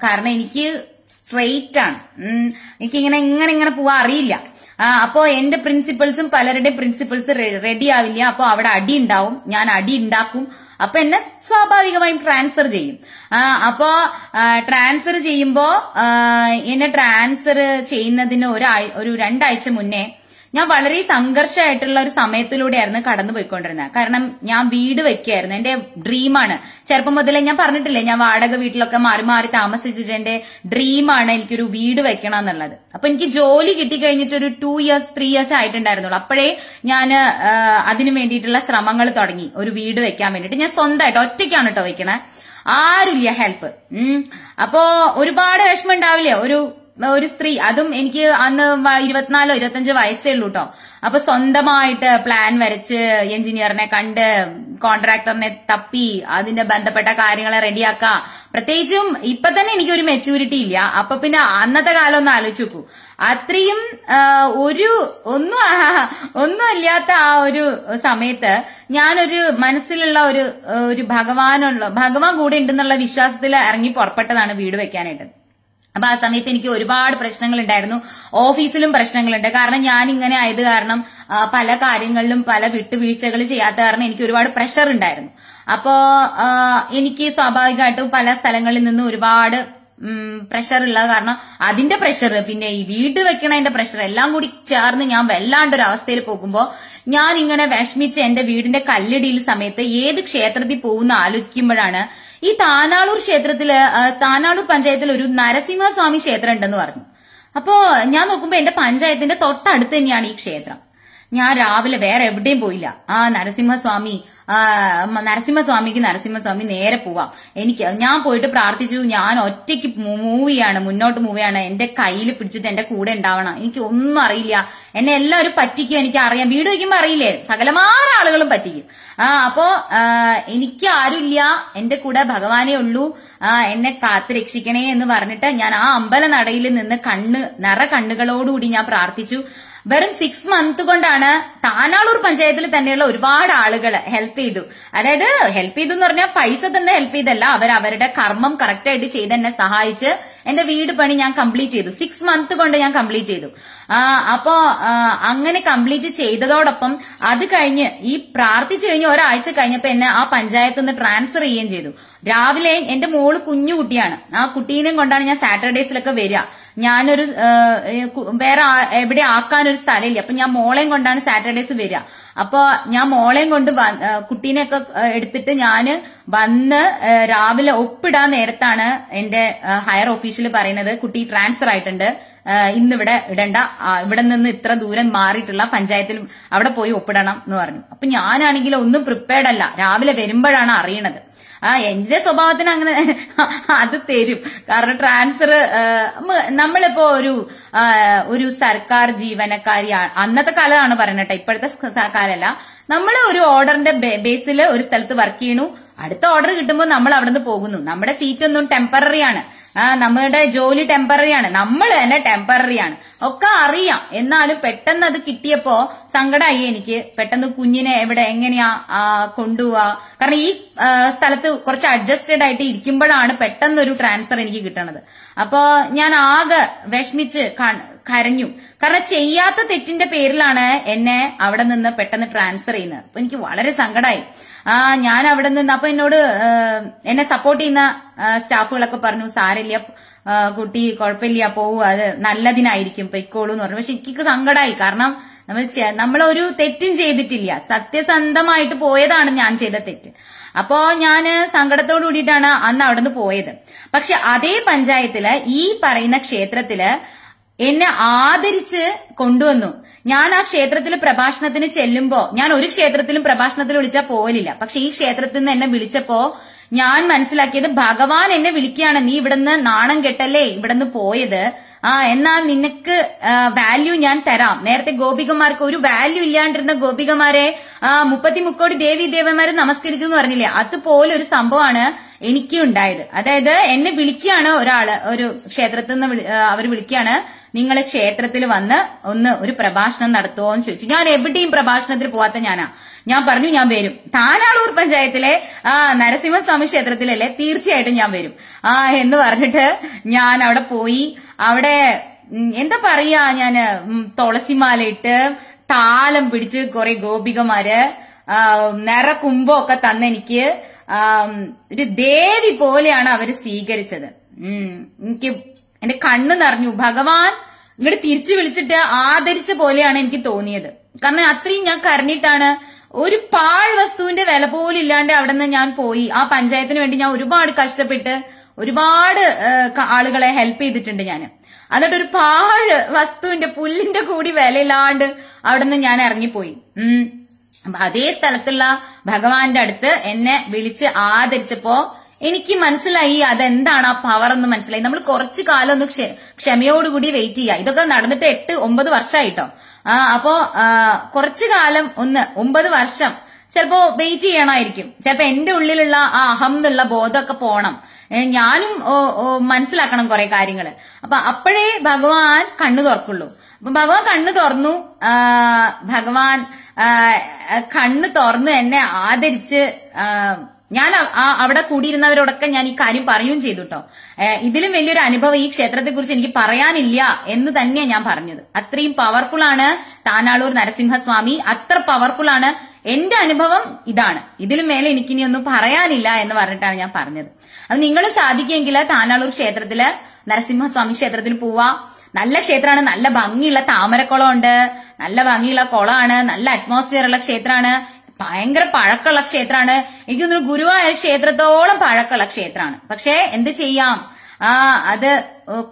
കാരണം എനിക്ക് സ്ട്രെയിറ്റ് ആണ്. എനിക്ക് എനിക്കിങ്ങനെ ഇങ്ങനെ ഇങ്ങനെ പോവാ അറിയില്ല. അപ്പോ എന്റെ പ്രിൻസിപ്പൾസും പലരുടെയും പ്രിൻസിപ്പൾസ് റെഡി ആവില്ല. അപ്പൊ അവിടെ അടി ഉണ്ടാവും. ഞാൻ അടി ഉണ്ടാക്കും. അപ്പൊ എന്നെ സ്വാഭാവികമായും ട്രാൻസ്ഫർ ചെയ്യും. അപ്പോ ട്രാൻസ്ഫർ ചെയ്യുമ്പോ എന്നെ ട്രാൻസ്ഫർ ചെയ്യുന്നതിന് ഒരു ഒരു രണ്ടാഴ്ച മുന്നേ ഞാൻ വളരെ സംഘർഷമായിട്ടുള്ള ഒരു സമയത്തിലൂടെയായിരുന്നു കടന്നു പോയിക്കൊണ്ടിരുന്നത് കാരണം ഞാൻ വീട് വെക്കുകയായിരുന്നു. എന്റെ ഡ്രീമാണ് ചെറുപ്പം മുതലേ ഞാൻ പറഞ്ഞിട്ടില്ലേ ഞാൻ വാടക വീട്ടിലൊക്കെ മാറി മാറി താമസിച്ചിട്ട് എന്റെ ഡ്രീമാണ് എനിക്കൊരു വീട് വെക്കണം എന്നുള്ളത്. അപ്പൊ എനിക്ക് ജോലി കിട്ടി കഴിഞ്ഞിട്ട് ഒരു ടു ഇയേഴ്സ് ത്രീ ഇയേഴ്സ് ആയിട്ടുണ്ടായിരുന്നുള്ളൂ. അപ്പോഴേ ഞാൻ അതിനു വേണ്ടിയിട്ടുള്ള ശ്രമങ്ങൾ തുടങ്ങി ഒരു വീട് വെക്കാൻ വേണ്ടിയിട്ട്. ഞാൻ സ്വന്തമായിട്ട് ഒറ്റയ്ക്കാണ് കേട്ടോ വെക്കണേ. ആരുമില്ല ഹെൽപ്പ് അപ്പോ ഒരുപാട് വിഷമം ഉണ്ടാവില്ലേ? ഒരു ഒരു സ്ത്രീ. അതും എനിക്ക് അന്ന് ഇരുപത്തിനാലോ ഇരുപത്തഞ്ചോ വയസ്സേ ഉള്ളൂ കേട്ടോ അപ്പൊ സ്വന്തമായിട്ട് പ്ലാൻ വരച്ച് എഞ്ചിനീയറിനെ കണ്ട് കോൺട്രാക്ടറിനെ തപ്പി അതിന്റെ ബന്ധപ്പെട്ട കാര്യങ്ങളെ റെഡിയാക്ക പ്രത്യേകിച്ചും ഇപ്പൊ തന്നെ എനിക്കൊരു മെച്ചൂരിറ്റി ഇല്ല. അപ്പൊ പിന്നെ അന്നത്തെ കാലം ഒന്ന് ആലോചിച്ച് നോക്കൂ. അത്രയും ഒരു ഒന്നും ഒന്നും ഇല്ലാത്ത ആ ഒരു സമയത്ത് ഞാനൊരു മനസ്സിലുള്ള ഒരു ഒരു ഭഗവാനുള്ള ഭഗവാൻ കൂടെ ഉണ്ടെന്നുള്ള വിശ്വാസത്തിൽ ഇറങ്ങി പുറപ്പെട്ടതാണ് വീട് വെക്കാനായിട്ട്. അപ്പൊ ആ സമയത്ത് എനിക്ക് ഒരുപാട് പ്രശ്നങ്ങൾ ഉണ്ടായിരുന്നു ഓഫീസിലും പ്രശ്നങ്ങളുണ്ട്. കാരണം ഞാൻ ഇങ്ങനെ ആയത് കാരണം പല കാര്യങ്ങളിലും പല വിട്ടുവീഴ്ചകൾ ചെയ്യാത്ത കാരണം എനിക്ക് ഒരുപാട് പ്രഷർ ഉണ്ടായിരുന്നു. അപ്പോ എനിക്ക് സ്വാഭാവികമായിട്ടും പല സ്ഥലങ്ങളിൽ നിന്നും ഒരുപാട് പ്രഷർ ഉള്ളത് കാരണം അതിന്റെ പ്രഷർ പിന്നെ ഈ വീട് വെക്കണതിന്റെ പ്രഷർ എല്ലാം കൂടി ചേർന്ന് ഞാൻ വല്ലാണ്ടൊരു അവസ്ഥയിൽ പോകുമ്പോൾ ഞാൻ ഇങ്ങനെ വിഷമിച്ച് എന്റെ വീടിന്റെ കല്ലിടിയിൽ സമയത്ത് ഏത് ക്ഷേത്രത്തിൽ പോകുന്ന ആലോചിക്കുമ്പോഴാണ് ഈ താനാളൂർ ക്ഷേത്രത്തിൽ താനാളൂർ പഞ്ചായത്തിൽ ഒരു നരസിംഹസ്വാമി ക്ഷേത്രം ഉണ്ടെന്ന് പറഞ്ഞു. അപ്പോ ഞാൻ നോക്കുമ്പോ എന്റെ പഞ്ചായത്തിന്റെ തൊട്ടടുത്ത് തന്നെയാണ് ഈ ക്ഷേത്രം. ഞാൻ രാവിലെ വേറെ എവിടെയും പോയില്ല. ആ നരസിംഹസ്വാമി നരസിംഹസ്വാമിക്ക് നരസിംഹസ്വാമി നേരെ പോവാം. എനിക്ക് ഞാൻ പോയിട്ട് പ്രാർത്ഥിച്ചു. ഞാൻ ഒറ്റയ്ക്ക് മൂവ് ചെയ്യാണ് മുന്നോട്ട് മൂവ് ചെയ്യാണ്. എന്റെ കയ്യിൽ പിടിച്ചിട്ട് എന്റെ കൂടെ ഉണ്ടാവണം. എനിക്ക് ഒന്നും അറിയില്ല. എന്നെ എല്ലാവരും പറ്റിക്കും എനിക്ക് അറിയാം വീട് വയ്ക്കുമ്പോ അറിയില്ലേ? സകലമായ ആളുകളും പറ്റിക്കും. ആ അപ്പോ എനിക്ക് ആരുമില്ല. എന്റെ കൂടെ ഭഗവാനേ ഉള്ളൂ. എന്നെ കാത്തു രക്ഷിക്കണേ എന്ന് പറഞ്ഞിട്ട് ഞാൻ ആ അമ്പല നടയിൽ നിന്ന് കണ്ണ് നിറ കണ്ണുകളോടുകൂടി ഞാൻ പ്രാർത്ഥിച്ചു. വെറും സിക്സ് മന്ത് കൊണ്ടാണ് താനാളൂർ പഞ്ചായത്തിൽ തന്നെയുള്ള ഒരുപാട് ആളുകൾ ഹെൽപ്പ് ചെയ്തു. അതായത് ഹെൽപ്പ് ചെയ്തു എന്ന് പറഞ്ഞാൽ പൈസ തന്നെ ഹെൽപ്പ് ചെയ്തല്ല അവർ അവരുടെ കർമ്മം കറക്റ്റ് ആയിട്ട് ചെയ്ത് എന്നെ സഹായിച്ച് എന്റെ വീട് പണി ഞാൻ കംപ്ലീറ്റ് ചെയ്തു. സിക്സ് മന്ത് കൊണ്ട് ഞാൻ കംപ്ലീറ്റ് ചെയ്തു. അപ്പോ അങ്ങനെ കംപ്ലീറ്റ് ചെയ്തതോടൊപ്പം അത് കഴിഞ്ഞ് ഈ പ്രാർത്ഥിച്ചു കഴിഞ്ഞ് ഒരാഴ്ച കഴിഞ്ഞപ്പോ എന്നെ ആ പഞ്ചായത്ത് നിന്ന് ട്രാൻസ്ഫർ ചെയ്യുകയും ചെയ്തു. രാവിലെ എന്റെ മോൾ കുഞ്ഞു കുട്ടിയാണ് ആ കുട്ടീനെയും കൊണ്ടാണ് ഞാൻ സാറ്റർഡേസിലൊക്കെ വരിക. ഞാനൊരു വേറെ എവിടെ ആക്കാൻ ഒരു സ്ഥലമില്ല. അപ്പൊ ഞാൻ മോളേം കൊണ്ടാണ് സാറ്റർഡേസ് വരിക. അപ്പൊ ഞാൻ മോളേം കൊണ്ട് കുട്ടീനെയൊക്കെ എടുത്തിട്ട് ഞാൻ വന്ന് രാവിലെ ഒപ്പിടാൻ നേരത്താണ് എന്റെ ഹയർ ഓഫീഷ്യൽ പറയുന്നത്. കുട്ടി ട്രാൻസ്ഫർ ആയിട്ടുണ്ട്. ഇന്നിവിടെ ഇടണ്ട. ഇവിടെ നിന്ന് ഇത്ര ദൂരം മാറിയിട്ടുള്ള പഞ്ചായത്തിൽ അവിടെ പോയി ഒപ്പിടണം എന്ന് പറഞ്ഞു. അപ്പൊ ഞാനാണെങ്കിൽ ഒന്നും പ്രിപ്പയർഡ് അല്ല. രാവിലെ വരുമ്പോഴാണ് അറിയണത്. ആ എന്റെ സ്വഭാവത്തിന് അങ്ങനെ അത് തരും. കാരണം ട്രാൻസ്ഫർ നമ്മളിപ്പോ ഒരു ഒരു സർക്കാർ ജീവനക്കാരി അന്നത്തെ കാലമാണ് പറയുന്നത് ഇപ്പോഴത്തെ കാലമല്ല നമ്മൾ ഒരു ഓർഡറിന്റെ ബേസിൽ ഒരു സ്ഥലത്ത് വർക്ക് ചെയ്യണു. അടുത്ത ഓർഡർ കിട്ടുമ്പോൾ നമ്മൾ അവിടെ നിന്ന് പോകുന്നു. നമ്മുടെ സീറ്റ് ഒന്നും ടെമ്പററി ആണ്. നമ്മുടെ ജോലി ടെമ്പററി ആണ്. നമ്മൾ തന്നെ ടെമ്പററി ആണ്. ഒക്കെ അറിയാം. എന്നാലും പെട്ടെന്ന് അത് കിട്ടിയപ്പോ സങ്കടമായി എനിക്ക്. പെട്ടെന്ന് കുഞ്ഞിനെ എവിടെ എങ്ങനെയാ കൊണ്ടുപോവാ. കാരണം ഈ സ്ഥലത്ത് കുറച്ച് അഡ്ജസ്റ്റഡ് ആയിട്ട് ഇരിക്കുമ്പോഴാണ് പെട്ടെന്ന് ഒരു ട്രാൻസ്ഫർ എനിക്ക് കിട്ടണത്. അപ്പോ ഞാൻ ആകെ വിഷമിച്ച് കരഞ്ഞു. കാരണം ചെയ്യാത്ത തെറ്റിന്റെ പേരിലാണ് എന്നെ അവിടെ നിന്ന് പെട്ടെന്ന് ട്രാൻസ്ഫർ ചെയ്യുന്നത്. അപ്പൊ എനിക്ക് വളരെ സങ്കടമായി ആ ഞാൻ അവിടെ നിന്ന് അപ്പൊ എന്നോട് എന്നെ സപ്പോർട്ട് ചെയ്യുന്ന സ്റ്റാഫുകളൊക്കെ പറഞ്ഞു സാരില്ല കുട്ടി കുഴപ്പമില്ല പോവും അത് നല്ലതിനായിരിക്കും പൊയ്ക്കോളൂ എന്ന് പറഞ്ഞു. പക്ഷെ എനിക്ക് സങ്കടമായി കാരണം നമ്മൾ നമ്മളൊരു തെറ്റും ചെയ്തിട്ടില്ല. സത്യസന്ധമായിട്ട് പോയതാണ് ഞാൻ ചെയ്ത തെറ്റ്. അപ്പോ ഞാൻ സങ്കടത്തോട് കൂടിയിട്ടാണ് അന്ന് അവിടെ നിന്ന് പോയത്. പക്ഷെ അതേ പഞ്ചായത്തിൽ ഈ പറയുന്ന ക്ഷേത്രത്തിൽ എന്നെ ആദരിച്ച് കൊണ്ടുവന്നു. ഞാൻ ആ ക്ഷേത്രത്തിൽ പ്രഭാഷണത്തിന് ചെല്ലുമ്പോ ഞാൻ ഒരു ക്ഷേത്രത്തിലും പ്രഭാഷണത്തിൽ വിളിച്ചാൽ പോകലില്ല പക്ഷെ ഈ ക്ഷേത്രത്തിൽ നിന്ന് എന്നെ വിളിച്ചപ്പോ ഞാൻ മനസ്സിലാക്കിയത് ഭഗവാൻ എന്നെ വിളിക്കുകയാണ്. നീ ഇവിടുന്ന് നാണം കെട്ടല്ലേ? ഇവിടുന്ന് പോയത്. ആ എന്നാ നിനക്ക് വാല്യൂ ഞാൻ തരാം. നേരത്തെ ഗോപികമാർക്ക് ഒരു വാല്യൂ ഇല്ലാണ്ടിരുന്ന ഗോപികമാരെ ആ മുപ്പത്തി മുക്കോടി ദേവി ദേവന്മാരെ നമസ്കരിച്ചു എന്ന് പറഞ്ഞില്ലേ? അതുപോലെ ഒരു സംഭവമാണ് എനിക്കും ഉണ്ടായത് അതായത് എന്നെ വിളിക്കുകയാണ് ഒരാൾ ഒരു ക്ഷേത്രത്തിൽ നിന്ന് അവർ വിളിക്കുകയാണ്. നിങ്ങൾ ക്ഷേത്രത്തിൽ വന്ന് ഒന്ന് ഒരു പ്രഭാഷണം നടത്തുമോ എന്ന് ചോദിച്ചു. ഞാൻ എവിടെയും പ്രഭാഷണത്തിൽ പോവാത്ത ഞാനാ. ഞാൻ പറഞ്ഞു ഞാൻ വരും. താനാളൂർ പഞ്ചായത്തിലെ ആ നരസിംഹസ്വാമി ക്ഷേത്രത്തിലല്ലേ തീർച്ചയായിട്ടും ഞാൻ വരും. ആ എന്ന് പറഞ്ഞിട്ട് ഞാൻ അവിടെ പോയി. അവിടെ എന്താ പറയാ ഞാൻ തുളസിമാലയിട്ട് താളം പിടിച്ച് കുറെ ഗോപികമാര് നിറ കുംഭമൊക്കെ തന്നെനിക്ക് ഒരു ദേവി പോലെയാണ് അവർ സ്വീകരിച്ചത്. എനിക്ക് എന്റെ കണ്ണ് നിറഞ്ഞു. ഭഗവാൻ ഇങ്ങോട്ട് തിരിച്ചു വിളിച്ചിട്ട് ആദരിച്ച പോലെയാണ് എനിക്ക് തോന്നിയത്. കാരണം അത്രയും ഞാൻ കരഞ്ഞിട്ടാണ് ഒരു പാൾ വസ്തുവിന്റെ വില പോലും ഇല്ലാണ്ട് അവിടെ നിന്ന് ഞാൻ പോയി. ആ പഞ്ചായത്തിന് വേണ്ടി ഞാൻ ഒരുപാട് കഷ്ടപ്പെട്ട് ഒരുപാട് ആളുകളെ ഹെൽപ്പ് ചെയ്തിട്ടുണ്ട് ഞാൻ എന്നിട്ട് ഒരു പാൾ വസ്തുവിന്റെ പുല്ലിന്റെ കൂടി വിലയില്ലാണ്ട് അവിടെ നിന്ന് ഞാൻ ഇറങ്ങിപ്പോയി. ഉം. അതേ സ്ഥലത്തുള്ള ഭഗവാന്റെ അടുത്ത് എന്നെ വിളിച്ച് ആദരിച്ചപ്പോ എനിക്ക് മനസ്സിലായി അതെന്താണ് ആ പവർ എന്ന് മനസ്സിലായി. നമ്മൾ കുറച്ചു കാലം ഒന്ന് ക്ഷ- ക്ഷമയോടുകൂടി വെയിറ്റ് ചെയ്യുക. ഇതൊക്കെ നടന്നിട്ട് എട്ട് ഒമ്പത് വർഷമായിട്ടോ ആ അപ്പോ കുറച്ച് കാലം ഒന്ന് ഒമ്പത് വർഷം. ചിലപ്പോ വെയിറ്റ് ചെയ്യണമായിരിക്കും. ചിലപ്പോ എന്റെ ഉള്ളിലുള്ള ആ അഹം എന്നുള്ള ബോധമൊക്കെ പോണം. ഞാനും മനസ്സിലാക്കണം കുറെ കാര്യങ്ങൾ അപ്പൊ അപ്പോഴേ ഭഗവാൻ കണ്ണു തുറക്കുള്ളൂ. അപ്പൊ ഭഗവാൻ കണ്ണു തുറന്നു. ഭഗവാൻ കണ്ണു തുറന്നു എന്നെ ആദരിച്ച് ഞാൻ അവിടെ കൂടിയിരുന്നവരോടൊക്കെ ഞാൻ ഈ കാര്യം പറയുകയും ചെയ്തു കേട്ടോ ഇതിലും വലിയൊരു അനുഭവം ഈ ക്ഷേത്രത്തെ കുറിച്ച് എനിക്ക് പറയാനില്ല എന്ന് തന്നെയാണ് ഞാൻ പറഞ്ഞത്. അത്രയും പവർഫുൾ ആണ് താനാളൂർ നരസിംഹസ്വാമി. അത്ര പവർഫുൾ ആണ് എന്റെ അനുഭവം ഇതാണ്. ഇതിലും മേലെ എനിക്കിനി ഒന്നും പറയാനില്ല എന്ന് പറഞ്ഞിട്ടാണ് ഞാൻ പറഞ്ഞത്. അത് നിങ്ങൾ സാധിക്കുമെങ്കിൽ താനാളൂർ ക്ഷേത്രത്തിൽ നരസിംഹസ്വാമി ക്ഷേത്രത്തിൽ പോവാ. നല്ല ക്ഷേത്രമാണ് നല്ല ഭംഗിയുള്ള താമരക്കുളം ഉണ്ട് നല്ല ഭംഗിയുള്ള കുളമാണ് നല്ല അറ്റ്മോസ്ഫിയർ ഉള്ള ക്ഷേത്രമാണ്. ഭയങ്കര പഴക്കമുള്ള ക്ഷേത്രമാണ്. എനിക്ക് തോന്നുന്നു ഗുരുവായൂർ ക്ഷേത്രത്തോളം പഴക്കമുള്ള ക്ഷേത്രമാണ്. പക്ഷേ എന്ത് ചെയ്യാം? ആ അത്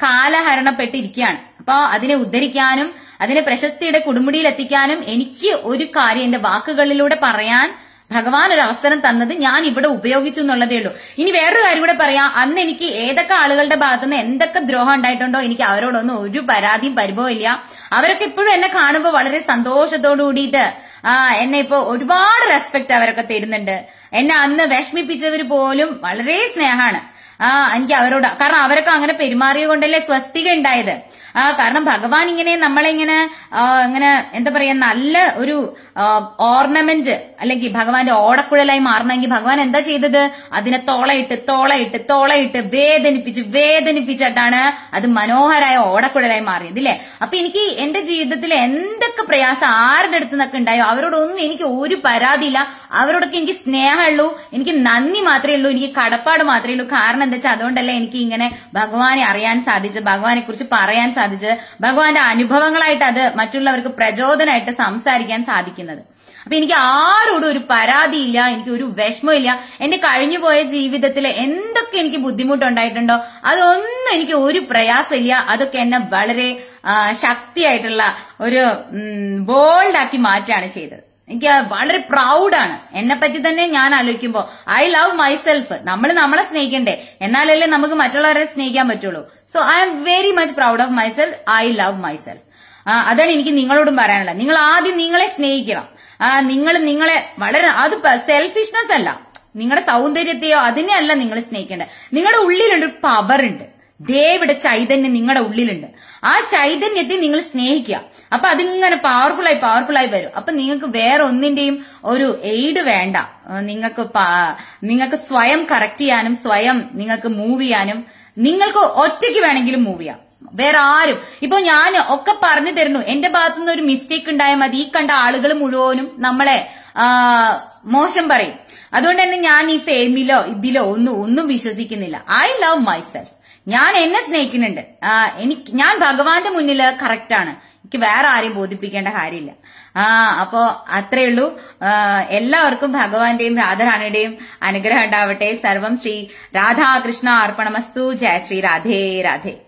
കാലഹരണപ്പെട്ടിരിക്കുകയാണ്. അപ്പൊ അതിനെ ഉദ്ധരിക്കാനും അതിനെ പ്രശസ്തിയുടെ കുടുമുടിയിൽ എത്തിക്കാനും എനിക്ക് ഒരു കാര്യം എന്റെ വാക്കുകളിലൂടെ പറയാൻ ഭഗവാൻ ഒരു അവസരം തന്നത് ഞാൻ ഇവിടെ ഉപയോഗിച്ചു എന്നുള്ളതേ ഉള്ളൂ. ഇനി വേറൊരു കാര്യം കൂടെ പറയാം. അന്ന് എനിക്ക് ഏതൊക്കെ ആളുകളുടെ ഭാഗത്തുനിന്ന് എന്തൊക്കെ ദ്രോഹം ഉണ്ടായിട്ടുണ്ടോ എനിക്ക് അവരോടൊന്നും ഒരു പരാതിയും പരിഭവം ഇല്ല. അവരൊക്കെ ഇപ്പോഴും എന്നെ കാണുമ്പോൾ വളരെ സന്തോഷത്തോടു കൂടിയിട്ട് ആ എന്നെ ഇപ്പൊ ഒരുപാട് റെസ്പെക്ട് അവരൊക്കെ തരുന്നുണ്ട്. എന്നെ അന്ന് വിഷമിപ്പിച്ചവര് പോലും വളരെ സ്നേഹമാണ്. ആ എനിക്ക് അവരോട് കാരണം അവരൊക്കെ അങ്ങനെ പെരുമാറിയ കൊണ്ടല്ലേ സ്വസ്തിക ഉണ്ടായത്. കാരണം ഭഗവാൻ ഇങ്ങനെ നമ്മളെ ഇങ്ങനെ ഇങ്ങനെ എന്താ പറയാ നല്ല ഒരു ഓർണമെന്റ് അല്ലെങ്കിൽ ഭഗവാന്റെ ഓടക്കുഴലായി മാറണമെങ്കിൽ ഭഗവാൻ എന്താ ചെയ്തത്? അതിനെ തോളയിട്ട് തോളയിട്ട് തോളയിട്ട് വേദനിപ്പിച്ച് വേദനിപ്പിച്ചിട്ടാണ് അത് മനോഹരായ ഓടക്കുഴലായി മാറിയത് ഇല്ലേ? അപ്പൊ എനിക്ക് എന്റെ ജീവിതത്തിൽ എന്തൊക്കെ പ്രയാസം ആരുടെ അടുത്ത് നിന്നൊക്കെ ഉണ്ടായോ? അവരോടൊന്നും എനിക്ക് ഒരു പരാതിയില്ല അവരോടൊക്കെ എനിക്ക് സ്നേഹമുള്ളൂ എനിക്ക് നന്ദി മാത്രമേ ഉള്ളൂ. എനിക്ക് കടപ്പാട് മാത്രമേ ഉള്ളൂ. കാരണം എന്താ വെച്ചാൽ അതുകൊണ്ടല്ലേ എനിക്ക് ഇങ്ങനെ ഭഗവാനെ അറിയാൻ സാധിച്ചത് ഭഗവാനെ കുറിച്ച് പറയാൻ ഭഗവാന്റെ അനുഭവങ്ങളായിട്ട് അത് മറ്റുള്ളവർക്ക് പ്രചോദനമായിട്ട് സംസാരിക്കാൻ സാധിക്കുന്നത്. അപ്പൊ എനിക്ക് ആരോടും ഒരു പരാതിയില്ല എനിക്ക് ഒരു വിഷമമില്ല എന്റെ കഴിഞ്ഞുപോയ ജീവിതത്തിൽ എന്തൊക്കെ എനിക്ക് ബുദ്ധിമുട്ടുണ്ടായിട്ടുണ്ടോ അതൊന്നും എനിക്ക് ഒരു പ്രയാസമില്ല. അതൊക്കെ എന്നെ വളരെ ശക്തിയായിട്ടുള്ള ഒരു ബോൾഡാക്കി മാറ്റാണ് ചെയ്തത്. എനിക്ക് വളരെ പ്രൗഡാണ്. എന്നെ പറ്റി തന്നെ ഞാൻ ആലോചിക്കുമ്പോൾ ഐ ലവ് മൈസെൽഫ് നമ്മൾ നമ്മളെ സ്നേഹിക്കണ്ടേ? എന്നാലല്ലേ നമുക്ക് മറ്റുള്ളവരെ സ്നേഹിക്കാൻ പറ്റുള്ളൂ. So I am very much proud of myself I love myself അതാണ് എനിക്ക് നിങ്ങളോടും പറയാനുള്ളത്. നിങ്ങൾ ആദ്യം നിങ്ങളെ സ്നേഹിക്കണം. നിങ്ങൾ നിങ്ങളെ വളരെ അത് സെൽഫിഷ്നെസ് അല്ല. നിങ്ങളുടെ സൗന്ദര്യത്തെയോ അതിനെ അല്ല നിങ്ങൾ സ്നേഹിക്കേണ്ടത്. നിങ്ങളുടെ ഉള്ളിലുണ്ട് ഒരു പവർ ഉണ്ട്. ദേവിടെ ചൈതന്യം നിങ്ങളുടെ ഉള്ളിലുണ്ട്. ആ ചൈതന്യത്തെ നിങ്ങൾ സ്നേഹിക്കുക. അപ്പൊ അതിങ്ങനെ പവർഫുൾ ആയി പവർഫുൾ ആയി വരും. അപ്പൊ നിങ്ങൾക്ക് വേറെ ഒന്നിന്റെയും ഒരു എയ്ഡ് വേണ്ട. നിങ്ങൾക്ക് നിങ്ങൾക്ക് സ്വയം കറക്റ്റ് ചെയ്യാനും സ്വയം നിങ്ങൾക്ക് മൂവ് ചെയ്യാനും നിങ്ങൾക്ക് ഒറ്റയ്ക്ക് വേണമെങ്കിലും മൂവ് ചെയ്യാം. വേറെ ആരും. ഇപ്പൊ ഞാൻ ഒക്കെ പറഞ്ഞു തരുന്നു. എന്റെ ഭാഗത്തുനിന്ന് ഒരു മിസ്റ്റേക്ക് ഉണ്ടായാൽ മതി. ഈ കണ്ട ആളുകൾ മുഴുവനും നമ്മളെ മോശം പറയും. അതുകൊണ്ട് തന്നെ ഞാൻ ഈ ഫെയിമിലോ ഇതിലോ ഒന്നും ഒന്നും വിശ്വസിക്കുന്നില്ല. ഐ ലവ് മൈസെൽഫ് ഞാൻ എന്നെ സ്നേഹിക്കുന്നുണ്ട്. എനിക്ക് ഞാൻ ഭഗവാന്റെ മുന്നിൽ ആണ്. എനിക്ക് വേറെ ആരെയും ബോധിപ്പിക്കേണ്ട കാര്യമില്ല. ആ അപ്പോ അത്രേ ഉള്ളൂ. ആ, എല്ലാവർക്കും ഭഗവാന്റെയും രാധാറാണിയുടെയും അനുഗ്രഹം ഉണ്ടാവട്ടെ. സർവം ശ്രീ രാധാകൃഷ്ണ അർപ്പണമസ്തു. ജയ ശ്രീ രാധേ രാധേ.